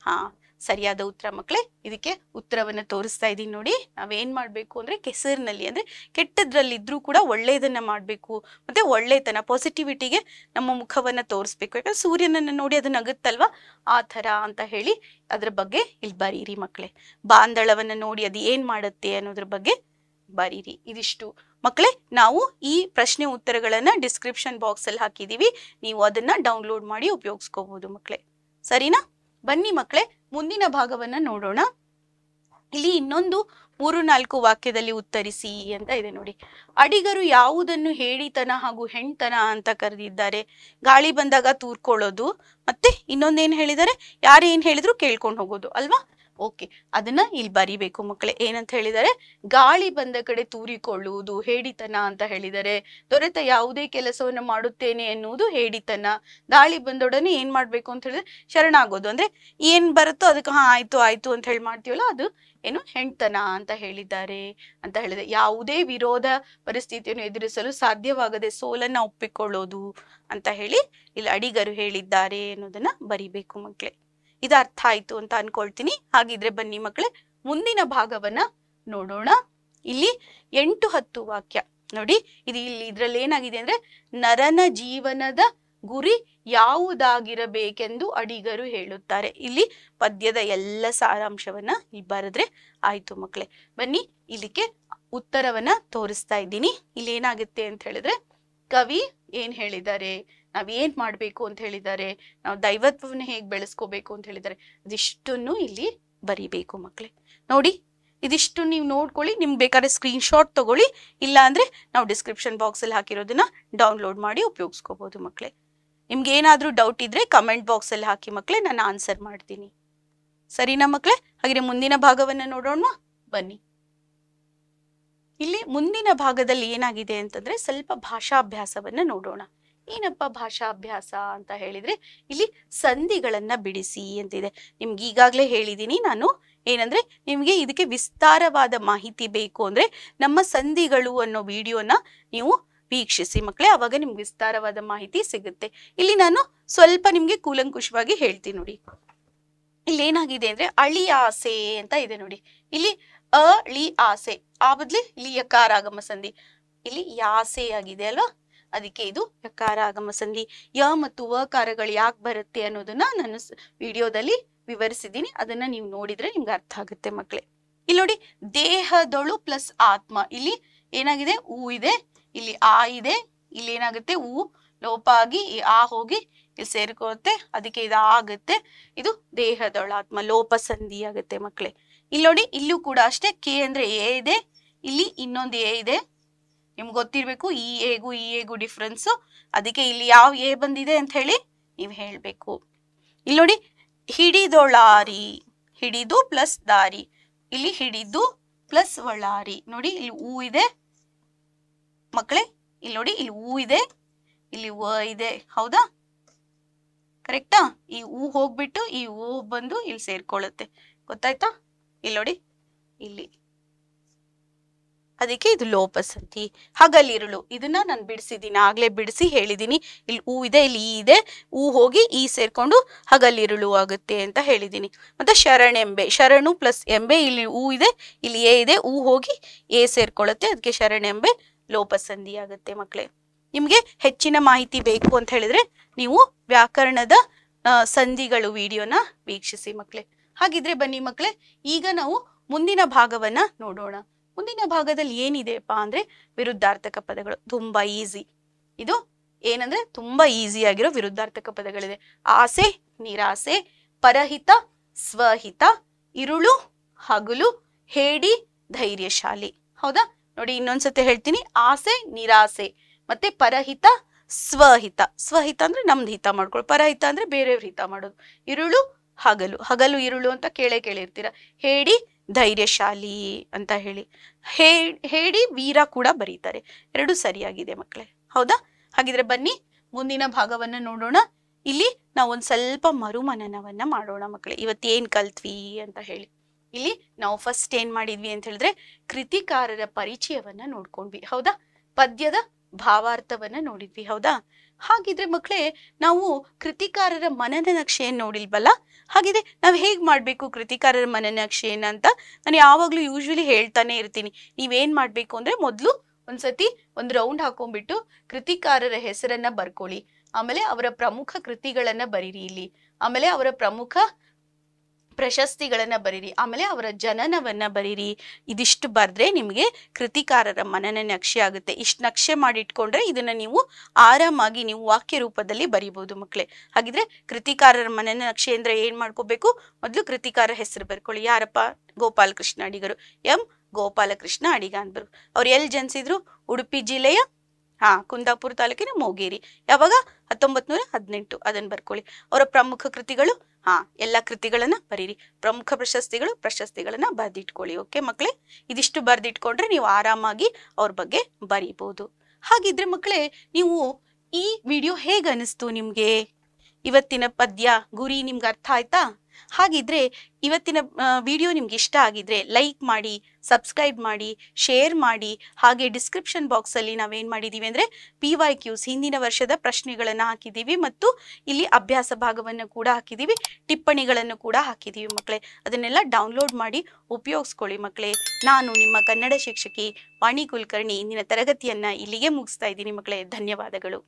ಹಾ, ಸರಿಯಾದ ಉತ್ತರ ಮಕ್ಕಳೇ ಇದಕ್ಕೆ ಉತ್ತರವನ್ನು ತೋರಿಸ್ತಾ ಇದೀನಿ ನೋಡಿ. ನಾವೇನು ಮಾಡಬೇಕು ಅಂದ್ರೆ ಕೆಸರಿನಲ್ಲಿ ಅಂದ್ರೆ ಕೆಟ್ಟದ್ರಲ್ಲಿದ್ದರೂ ಕೂಡ ಒಳ್ಳೆಯದನ್ನು ಮಾಡಬೇಕು. ಮತ್ತೆ ಒಳ್ಳೆಯತನ ಪಾಸಿಟಿವಿಟಿಗೆ ನಮ್ಮ ಮುಖವನ್ನ ತೋರಿಸ್ಬೇಕು. ಯಾಕಂದ್ರೆ ಸೂರ್ಯನನ್ನ ನೋಡಿ ಅದು ನಗುತ್ತಲ್ವಾ? ಆ ಥರ ಅಂತ ಹೇಳಿ ಅದ್ರ ಬಗ್ಗೆ ಇಲ್ಲಿ ಬರೀರಿ ಮಕ್ಕಳೇ ಬಾಂದಳವನ್ನ ನೋಡಿ ಅದು ಏನು ಮಾಡುತ್ತೆ ಅನ್ನೋದ್ರ ಬಗ್ಗೆ ಬರೀರಿ. ಇದಿಷ್ಟು. ಮಕ್ಕಳೇ ನಾವು ಈ ಪ್ರಶ್ನೆ ಉತ್ತರಗಳನ್ನು ಡಿಸ್ಕ್ರಿಪ್ಷನ್ ಬಾಕ್ಸಲ್ಲಿ ಹಾಕಿದ್ದೀವಿ ನೀವು ಅದನ್ನ ಡೌನ್ಲೋಡ್ ಮಾಡಿ ಉಪಯೋಗಿಸ್ಕೋಬೋದು ಮಕ್ಕಳೇ ಸರಿನಾ? ಬನ್ನಿ ಮಕ್ಕಳೇ ಮುಂದಿನ ಭಾಗವನ್ನ ನೋಡೋಣ. ಇಲ್ಲಿ ಇನ್ನೊಂದು ಮೂರು ನಾಲ್ಕು ವಾಕ್ಯದಲ್ಲಿ ಉತ್ತರಿಸಿ ಅಂತ ಇದೆ ನೋಡಿ. ಅಡಿಗರು ಯಾವುದನ್ನು ಹೇಳಿತನ ಹಾಗೂ ಹೆಣ್ತನ ಅಂತ ಕರೆದಿದ್ದಾರೆ. ಗಾಳಿ ಬಂದಾಗ ತೂರ್ಕೊಳ್ಳೋದು. ಮತ್ತೆ ಇನ್ನೊಂದೇನು ಹೇಳಿದ್ದಾರೆ? ಯಾರು ಹೇಳಿದ್ರು ಕೇಳ್ಕೊಂಡು ಹೋಗೋದು, ಅಲ್ವಾ? ಓಕೆ, ಅದನ್ನ ಇಲ್ಲಿ ಬರಿಬೇಕು ಮಕ್ಕಳೇ. ಏನಂತ ಹೇಳಿದರೆ, ಗಾಳಿ ಬಂದ ಕಡೆ ತೂರಿಕೊಳ್ಳುವುದು ಹೇಡಿತನ ಅಂತ ಹೇಳಿದರೆ, ದೊರೆತ ಯಾವುದೇ ಕೆಲಸವನ್ನು ಮಾಡುತ್ತೇನೆ ಎನ್ನುವುದು ಹೇಡಿತನ. ಗಾಳಿ ಬಂದೊಡನೆ ಏನ್ ಮಾಡ್ಬೇಕು ಅಂತ ಹೇಳಿದ್ರೆ, ಶರಣಾಗೋದು. ಅಂದ್ರೆ ಏನ್ ಬರುತ್ತೋ ಅದಕ್ಕೆ, ಹಾ, ಆಯ್ತು ಆಯ್ತು ಅಂತ ಹೇಳಿ ಮಾಡ್ತೀವಲ್ಲ, ಅದು ಏನು ಹೆಣ್ತನ ಅಂತ ಹೇಳಿದ್ದಾರೆ. ಅಂತ ಹೇಳಿದೆ ಯಾವುದೇ ವಿರೋಧ ಪರಿಸ್ಥಿತಿಯನ್ನು ಎದುರಿಸಲು ಸಾಧ್ಯವಾಗದೆ ಸೋಲನ್ನ ಒಪ್ಪಿಕೊಳ್ಳೋದು ಅಂತ ಹೇಳಿ ಇಲ್ಲಿ ಅಡಿಗರು ಹೇಳಿದ್ದಾರೆ ಅನ್ನೋದನ್ನ ಬರಿಬೇಕು ಮಕ್ಕಳೇ. ಇದು ಅರ್ಥ ಆಯ್ತು ಅಂತ ಅನ್ಕೊಳ್ತೀನಿ. ಹಾಗಿದ್ರೆ ಬನ್ನಿ ಮಕ್ಕಳೇ, ಮುಂದಿನ ಭಾಗವನ್ನ ನೋಡೋಣ. ಇಲ್ಲಿ ಎಂಟು ಹತ್ತು ವಾಕ್ಯ. ನೋಡಿ, ಇದು ಇಲ್ಲಿ ಇದ್ರಲ್ಲಿ ಏನಾಗಿದೆ ಅಂದ್ರೆ, ನರನ ಜೀವನದ ಗುರಿ ಯಾವುದಾಗಿರಬೇಕೆಂದು ಅಡಿಗರು ಹೇಳುತ್ತಾರೆ. ಇಲ್ಲಿ ಪದ್ಯದ ಎಲ್ಲ ಸಾರಾಂಶವನ್ನ ಇಲ್ಲಿ ಬರೆದ್ರೆ ಆಯ್ತು ಮಕ್ಕಳೇ. ಬನ್ನಿ ಇಲ್ಲಿಗೆ ಉತ್ತರವನ್ನ ತೋರಿಸ್ತಾ ಇದ್ದೀನಿ. ಇಲ್ಲಿ ಏನಾಗುತ್ತೆ ಅಂತ ಹೇಳಿದ್ರೆ, ಕವಿ ಏನ್ ಹೇಳಿದ್ದಾರೆ? ನಾವ್ ಮಾಡಬೇಕು ಅಂತ ಹೇಳಿದ್ದಾರೆ? ನಾವು ದೈವತ್ವವನ್ನು ಹೇಗ್ ಬೆಳೆಸ್ಕೋಬೇಕು ಅಂತ ಹೇಳಿದ್ದಾರೆ. ಅದಿಷ್ಟನ್ನು ಇಲ್ಲಿ ಬರಿಬೇಕು ಮಕ್ಕಳೇ ನೋಡಿ, ಇದಿಷ್ಟು ನೀವು ನೋಡ್ಕೊಳ್ಳಿ, ನಿಮ್ಗೆ ಬೇಕಾದ್ರೆ ಸ್ಕ್ರೀನ್ ಶಾಟ್ ತಗೊಳ್ಳಿ ಇಲ್ಲ ಅಂದ್ರೆ ನಾವು ಡಿಸ್ಕ್ರಿಪ್ಷನ್ ಬಾಕ್ಸ್ ಅಲ್ಲಿ ಹಾಕಿರೋದನ್ನ ಡೌನ್ಲೋಡ್ ಮಾಡಿ ಉಪಯೋಗಿಸ್ಕೋಬಹುದು ಮಕ್ಕಳೇ ನಿಮ್ಗೆ ಏನಾದ್ರೂ ಡೌಟ್ ಇದ್ರೆ ಕಮೆಂಟ್ ಬಾಕ್ಸ್ ಅಲ್ಲಿ ಹಾಕಿ ಮಕ್ಕಳೇ ನಾನು ಆನ್ಸರ್ ಮಾಡ್ತೀನಿ. ಸರಿನಾ ಮಕ್ಕಳೇ ಹಾಗೆ ಮುಂದಿನ ಭಾಗವನ್ನ ನೋಡೋಣ ಬನ್ನಿ. ಇಲ್ಲಿ ಮುಂದಿನ ಭಾಗದಲ್ಲಿ ಏನಾಗಿದೆ ಅಂತಂದ್ರೆ ಸ್ವಲ್ಪ ಭಾಷಾಭ್ಯಾಸವನ್ನ ನೋಡೋಣ. ಏನಪ್ಪ ಭಾಷಾಭ್ಯಾಸ ಅಂತ ಹೇಳಿದ್ರೆ ಇಲ್ಲಿ ಸಂಧಿಗಳನ್ನ ಬಿಡಿಸಿ ಅಂತಿದೆ. ನಿಮ್ಗೆ ಈಗಾಗಲೇ ಹೇಳಿದ್ದೀನಿ ನಾನು ಏನಂದ್ರೆ ನಿಮ್ಗೆ ಇದಕ್ಕೆ ವಿಸ್ತಾರವಾದ ಮಾಹಿತಿ ಬೇಕು ಅಂದ್ರೆ ನಮ್ಮ ಸಂಧಿಗಳು ಅನ್ನೋ ವಿಡಿಯೋನ ನೀವು ವೀಕ್ಷಿಸಿ ಮಕ್ಕಳೇ ಅವಾಗ ನಿಮ್ಗೆ ವಿಸ್ತಾರವಾದ ಮಾಹಿತಿ ಸಿಗುತ್ತೆ. ಇಲ್ಲಿ ನಾನು ಸ್ವಲ್ಪ ನಿಮ್ಗೆ ಕೂಲಂಕುಷವಾಗಿ ಹೇಳ್ತೀನಿ ನೋಡಿ. ಇಲ್ಲಿ ಏನಾಗಿದೆ ಅಂದ್ರೆ ಅಳಿ ಆಸೆ ಅಂತ ಇದೆ ನೋಡಿ. ಇಲ್ಲಿ ಅಳಿ ಆಸೆ ಆ ಬದ್ಲಿ ಇಲ್ಲಿ ಯಕಾರ ಆಗಮ ಸಂಧಿ. ಇಲ್ಲಿ ಯಾಸೆ ಆಗಿದೆ ಅಲ್ವಾ? ಅದಕ್ಕೆ ಇದು ಯಕಾರ ಆಗಮ ಸಂಧಿ ಯ ಮತ್ತು ವ ಕಾರಗಳು ಯಾಕೆ ಬರುತ್ತೆ ಅನ್ನೋದನ್ನ ನಾನು ವಿಡಿಯೋದಲ್ಲಿ ವಿವರಿಸಿದ್ದೀನಿ. ಅದನ್ನ ನೀವು ನೋಡಿದ್ರೆ ನಿಮ್ಗೆ ಅರ್ಥ ಆಗುತ್ತೆ ಮಕ್ಕಳೇ ಇಲ್ಲಿ ನೋಡಿ, ದೇಹದೊಳು ಪ್ಲಸ್ ಆತ್ಮ. ಇಲ್ಲಿ ಏನಾಗಿದೆ? ಊ ಇದೆ, ಇಲ್ಲಿ ಆ ಇದೆ, ಇಲ್ಲಿ ಏನಾಗುತ್ತೆ? ಊ. ಲೋಪ ಆಗಿ ಆ ಹೋಗಿ ಇಲ್ಲಿ ಸೇರ್ಕೋತ್ತೆ ಅದಕ್ಕೆ ಇದು ಆಗುತ್ತೆ. ಇದು ದೇಹದೊಳಾತ್ಮ ಲೋಪ ಸಂಧಿ ಆಗುತ್ತೆ ಮಕ್ಕಳೇ ಇಲ್ಲಿ ನೋಡಿ, ಇಲ್ಲೂ ಕೂಡ ಅಷ್ಟೇ, ಕೆ ಅಂದ್ರೆ ಎ ಇದೆ, ಇಲ್ಲಿ ಇನ್ನೊಂದು ಎ ಇದೆ ನಿಮ್ಗೆ ಗೊತ್ತಿರಬೇಕು ಈ ಎಗೂ ಈ ಎಗೂ ಡಿಫ್ರೆನ್ಸು ಅದಕ್ಕೆ ಇಲ್ಲಿ ಯಾವ ಎ ಬಂದಿದೆ ಅಂತ ಹೇಳಿ ನೀವು ಹೇಳಬೇಕು. ಇಲ್ಲಿ ನೋಡಿ, ಹಿಡಿದೊಳಾರಿ, ಹಿಡಿದು ಪ್ಲಸ್ ದಾರಿ. ಇಲ್ಲಿ ಹಿಡಿದು ಪ್ಲಸ್ ಒಳಾರಿ. ನೋಡಿ, ಇಲ್ಲಿ ಹೂ ಇದೆ. ಮಕ್ಕಳೇ ಇಲ್ಲಿ ನೋಡಿ, ಇಲ್ಲಿ ಹೂ ಇದೆ. ಇಲ್ಲಿ ವ ಇದೆ. ಹೌದಾ? ಕರೆಕ್ಟಾ ಈ ಹೂ ಹೋಗ್ಬಿಟ್ಟು ಈ ಹೂ ಬಂದು ಇಲ್ಲಿ ಸೇರ್ಕೊಳ್ಳುತ್ತೆ. ಗೊತ್ತಾಯ್ತಾ? ಇಲ್ಲಿ ನೋಡಿ, ಇಲ್ಲಿ. ಅದಕ್ಕೆ ಇದು ಲೋಪಸಂಧಿ. ಹಗಲಿರುಳು ಇದನ್ನ ನಾನು ಬಿಡಿಸಿದ್ದೀನಿ ಆಗ್ಲೇ ಬಿಡಿಸಿ ಹೇಳಿದ್ದೀನಿ ಇಲ್ಲಿ ಹೂ ಇದೆ, ಇಲ್ಲಿ ಈ ಇದೆ. ಹೂ ಹೋಗಿ ಈ ಸೇರ್ಕೊಂಡು ಹಗಲಿರುಳು ಆಗುತ್ತೆ ಅಂತ ಹೇಳಿದ್ದೀನಿ ಮತ್ತೆ ಶರಣೆಂಬೆ ಶರಣು ಪ್ಲಸ್ ಎಂಬೆ. ಇಲ್ಲಿ ಹೂ ಇದೆ, ಇಲ್ಲಿ ಎ ಇದೆ. ಹೂ ಹೋಗಿ ಎ ಸೇರ್ಕೊಳ್ಳುತ್ತೆ. ಅದಕ್ಕೆ ಶರಣೆಂಬೆ ಲೋಪಸಂಧಿ ಆಗುತ್ತೆ ಮಕ್ಕಳೇ ನಿಮಗೆ ಹೆಚ್ಚಿನ ಮಾಹಿತಿ ಬೇಕು ಅಂತ ಹೇಳಿದ್ರೆ ನೀವು ವ್ಯಾಕರಣದ ಸಂಧಿಗಳು ವಿಡಿಯೋನ ವೀಕ್ಷಿಸಿ ಮಕ್ಕಳೇ ಹಾಗಿದ್ರೆ ಬನ್ನಿ ಮಕ್ಕಳೇ ಈಗ ನಾವು ಮುಂದಿನ ಭಾಗವನ್ನ ನೋಡೋಣ. ಮುಂದಿನ ಭಾಗದಲ್ಲಿ ಏನಿದೆಪ್ಪ ಅಂದ್ರೆ ವಿರುದ್ಧಾರ್ಥಕ ಪದಗಳು. ತುಂಬಾ ಈಸಿ ಇದು ಏನಂದ್ರೆ ತುಂಬಾ ಈಸಿ ಆಗಿರೋ ವಿರುದ್ಧಾರ್ಥಕ ಪದಗಳಿದೆ. ಆಸೆ, ನಿರಾಸೆ, ಪರಹಿತ, ಸ್ವಹಿತ, ಇರುಳು, ಹಗಲು, ಹೇಡಿ, ಧೈರ್ಯಶಾಲಿ. ಹೌದಾ? ನೋಡಿ ಇನ್ನೊಂದ್ಸತಿ ಹೇಳ್ತೀನಿ. ಆಸೆ, ನಿರಾಸೆ. ಮತ್ತೆ ಪರಹಿತ, ಸ್ವಹಿತ. ಸ್ವಹಿತ ಅಂದ್ರೆ ನಮ್ದು ಹಿತ ಮಾಡ್ಕೊಳ್ಳಿ ಪರಹಿತ ಅಂದ್ರೆ ಬೇರೆಯವ್ರ ಹಿತ ಮಾಡೋದು. ಇರುಳು, ಹಗಲು. ಹಗಲು, ಇರುಳು ಅಂತ ಕೇಳೇ ಕೇಳಿರ್ತೀರ. ಹೇಡಿ ಧೈರ್ಯಶಾಲಿ ಅಂತ ಹೇಳಿ. ಹೇ, ಹೇಳಿ ವೀರ ಕೂಡ ಬರೀತಾರೆ. ಎರಡು ಸರಿಯಾಗಿದೆ ಮಕ್ಕಳೇ ಹೌದಾ? ಹಾಗಿದ್ರೆ ಬನ್ನಿ, ಮುಂದಿನ ಭಾಗವನ್ನ ನೋಡೋಣ. ಇಲ್ಲಿ ನಾವು ಒಂದ್ ಸ್ವಲ್ಪ ಮರುಮನನವನ್ನ ಮಾಡೋಣ ಮಕ್ಕಳೇ ಇವತ್ತೇನ್ ಕಲ್ತ್ವಿ ಅಂತ ಹೇಳಿ. ಇಲ್ಲಿ ನಾವು ಫಸ್ಟ್ ಏನ್ ಮಾಡಿದ್ವಿ ಅಂತ ಹೇಳಿದ್ರೆ ಕೃತಿಕಾರರ ಪರಿಚಯವನ್ನ ನೋಡ್ಕೊಂಡ್ವಿ. ಹೌದಾ? ಪದ್ಯದ ಭಾವಾರ್ಥವನ್ನ ನೋಡಿದ್ವಿ. ಹೌದಾ? ಹಾಗಿದ್ರೆ ಮಕ್ಕಳೇ ನಾವು ಕೃತಿಕಾರರ ಮನನ ನಕ್ಷೆಯನ್ನು ನೋಡಿಲ್ವಲ್ಲ? ಹಾಗಿದ್ರೆ ನಾವು ಹೇಗೆ ಮಾಡಬೇಕು ಕೃತಿಕಾರರ ಮನನ ನಕ್ಷೆಯನ್ನ ಅಂತ? ನಾನು ಯಾವಾಗಲೂ ಯೂಶ್ವಲಿ ಹೇಳ್ತಾನೆ ಇರ್ತೀನಿ. ನೀವೇನು ಮಾಡಬೇಕು ಅಂದ್ರೆ ಮೊದಲು ಒಂದ್ಸತಿ ಒಂದು ರೌಂಡ್ ಹಾಕೊಂಡ್ಬಿಟ್ಟು ಕೃತಿಕಾರರ ಹೆಸರನ್ನ ಬರ್ಕೊಳ್ಳಿ. ಆಮೇಲೆ ಅವರ ಪ್ರಮುಖ ಕೃತಿಗಳನ್ನ ಬರೀರಿ ಇಲ್ಲಿ. ಆಮೇಲೆ ಅವರ ಪ್ರಮುಖ ಪ್ರಶಸ್ತಿಗಳನ್ನ ಬರೀರಿ, ಆಮೇಲೆ ಅವರ ಜನನವನ್ನ ಬರೀರಿ. ಇದಿಷ್ಟು ಬರೆದ್ರೆ ನಿಮಗೆ ಕೃತಿಕಾರರ ಮನನ ನಕ್ಷೆ ಆಗುತ್ತೆ. ಇಷ್ಟು ನಕ್ಷೆ ಮಾಡಿಟ್ಕೊಂಡ್ರೆ ಇದನ್ನ ನೀವು ಆರಾಮಾಗಿ ನೀವು ವಾಕ್ಯ ರೂಪದಲ್ಲಿ ಬರೀಬಹುದು ಮಕ್ಕಳೇ ಹಾಗಿದ್ರೆ ಕೃತಿಕಾರರ ಮನನ ನಕ್ಷೆ ಅಂದ್ರೆ ಏನ್ ಮಾಡ್ಕೋಬೇಕು? ಮೊದಲು ಕೃತಿಕಾರ ಹೆಸರು ಬರ್ಕೊಳ್ಳಿ. ಯಾರಪ್ಪ? ಗೋಪಾಲಕೃಷ್ಣ ಅಡಿಗರು. ಎಂ. ಗೋಪಾಲಕೃಷ್ಣ ಅಡಿಗ ಅಂದ್ರು ಅವ್ರು ಎಲ್ಲಿ ಜನಿಸಿದ್ರು? ಉಡುಪಿ ಜಿಲ್ಲೆಯ, ಹಾ, ಕುಂದಾಪುರ ತಾಲೂಕಿನ ಮೋಗೇರಿ. ಯಾವಾಗ? ಹತ್ತೊಂಬತ್ ನೂರ ಹದಿನೆಂಟು. ಅದನ್ನ ಬರ್ಕೊಳ್ಳಿ. ಅವರ ಪ್ರಮುಖ ಕೃತಿಗಳು ಹಾ, ಎಲ್ಲ ಕೃತಿಗಳನ್ನ ಬರೀರಿ. ಪ್ರಮುಖ ಪ್ರಶಸ್ತಿಗಳು, ಪ್ರಶಸ್ತಿಗಳನ್ನ ಬರ್ದಿಟ್ಕೊಳ್ಳಿ ಓಕೆ ಮಕ್ಕಳೇ ಇದಿಷ್ಟು ಬರ್ದಿಟ್ಕೊಂಡ್ರೆ ನೀವು ಆರಾಮಾಗಿ ಅವ್ರ ಬಗ್ಗೆ ಬರೀಬಹುದು ಹಾಗಿದ್ರೆ ಮಕ್ಕಳೇ ನೀವು ಈ ವಿಡಿಯೋ ಹೇಗೆ ಅನಿಸ್ತು ನಿಮ್ಗೆ? ಇವತ್ತಿನ ಪದ್ಯ, ಗುರಿ ನಿಮ್ಗೆ ಅರ್ಥ ಆಯ್ತಾ? ಹಾಗಿದ್ರೆ ಇವತ್ತಿನ ವಿಡಿಯೋ ನಿಮ್ಗೆ ಇಷ್ಟ ಆಗಿದ್ರೆ ಲೈಕ್ ಮಾಡಿ ಸಬ್ಸ್ಕ್ರೈಬ್ ಮಾಡಿ ಶೇರ್ ಮಾಡಿ, ಹಾಗೆ ಡಿಸ್ಕ್ರಿಪ್ಷನ್ ಬಾಕ್ಸ್ ಅಲ್ಲಿ ನಾವೇನ್ ಮಾಡಿದೀವಿ ಅಂದ್ರೆ ಪಿ ವೈ ಕ್ಯೂಸ್ ಹಿಂದಿನ ವರ್ಷದ ಪ್ರಶ್ನೆಗಳನ್ನ ಹಾಕಿದೀವಿ ಮತ್ತು ಇಲ್ಲಿ ಅಭ್ಯಾಸ ಭಾಗವನ್ನು ಕೂಡ ಹಾಕಿದೀವಿ, ಟಿಪ್ಪಣಿಗಳನ್ನು ಕೂಡ ಹಾಕಿದೀವಿ ಮಕ್ಕಳೇ ಅದನ್ನೆಲ್ಲ ಡೌನ್ಲೋಡ್ ಮಾಡಿ ಉಪಯೋಗಿಸ್ಕೊಳ್ಳಿ ಮಕ್ಕಳೇ ನಾನು ನಿಮ್ಮ ಕನ್ನಡ ಶಿಕ್ಷಕಿ ವಾಣಿ ಕುಲಕರ್ಣಿ. ಇಂದಿನ ತರಗತಿಯನ್ನ ಇಲ್ಲಿಗೆ ಮುಗಿಸ್ತಾ ಇದ್ದೀನಿ ಮಕ್ಕಳೇ ಧನ್ಯವಾದಗಳು.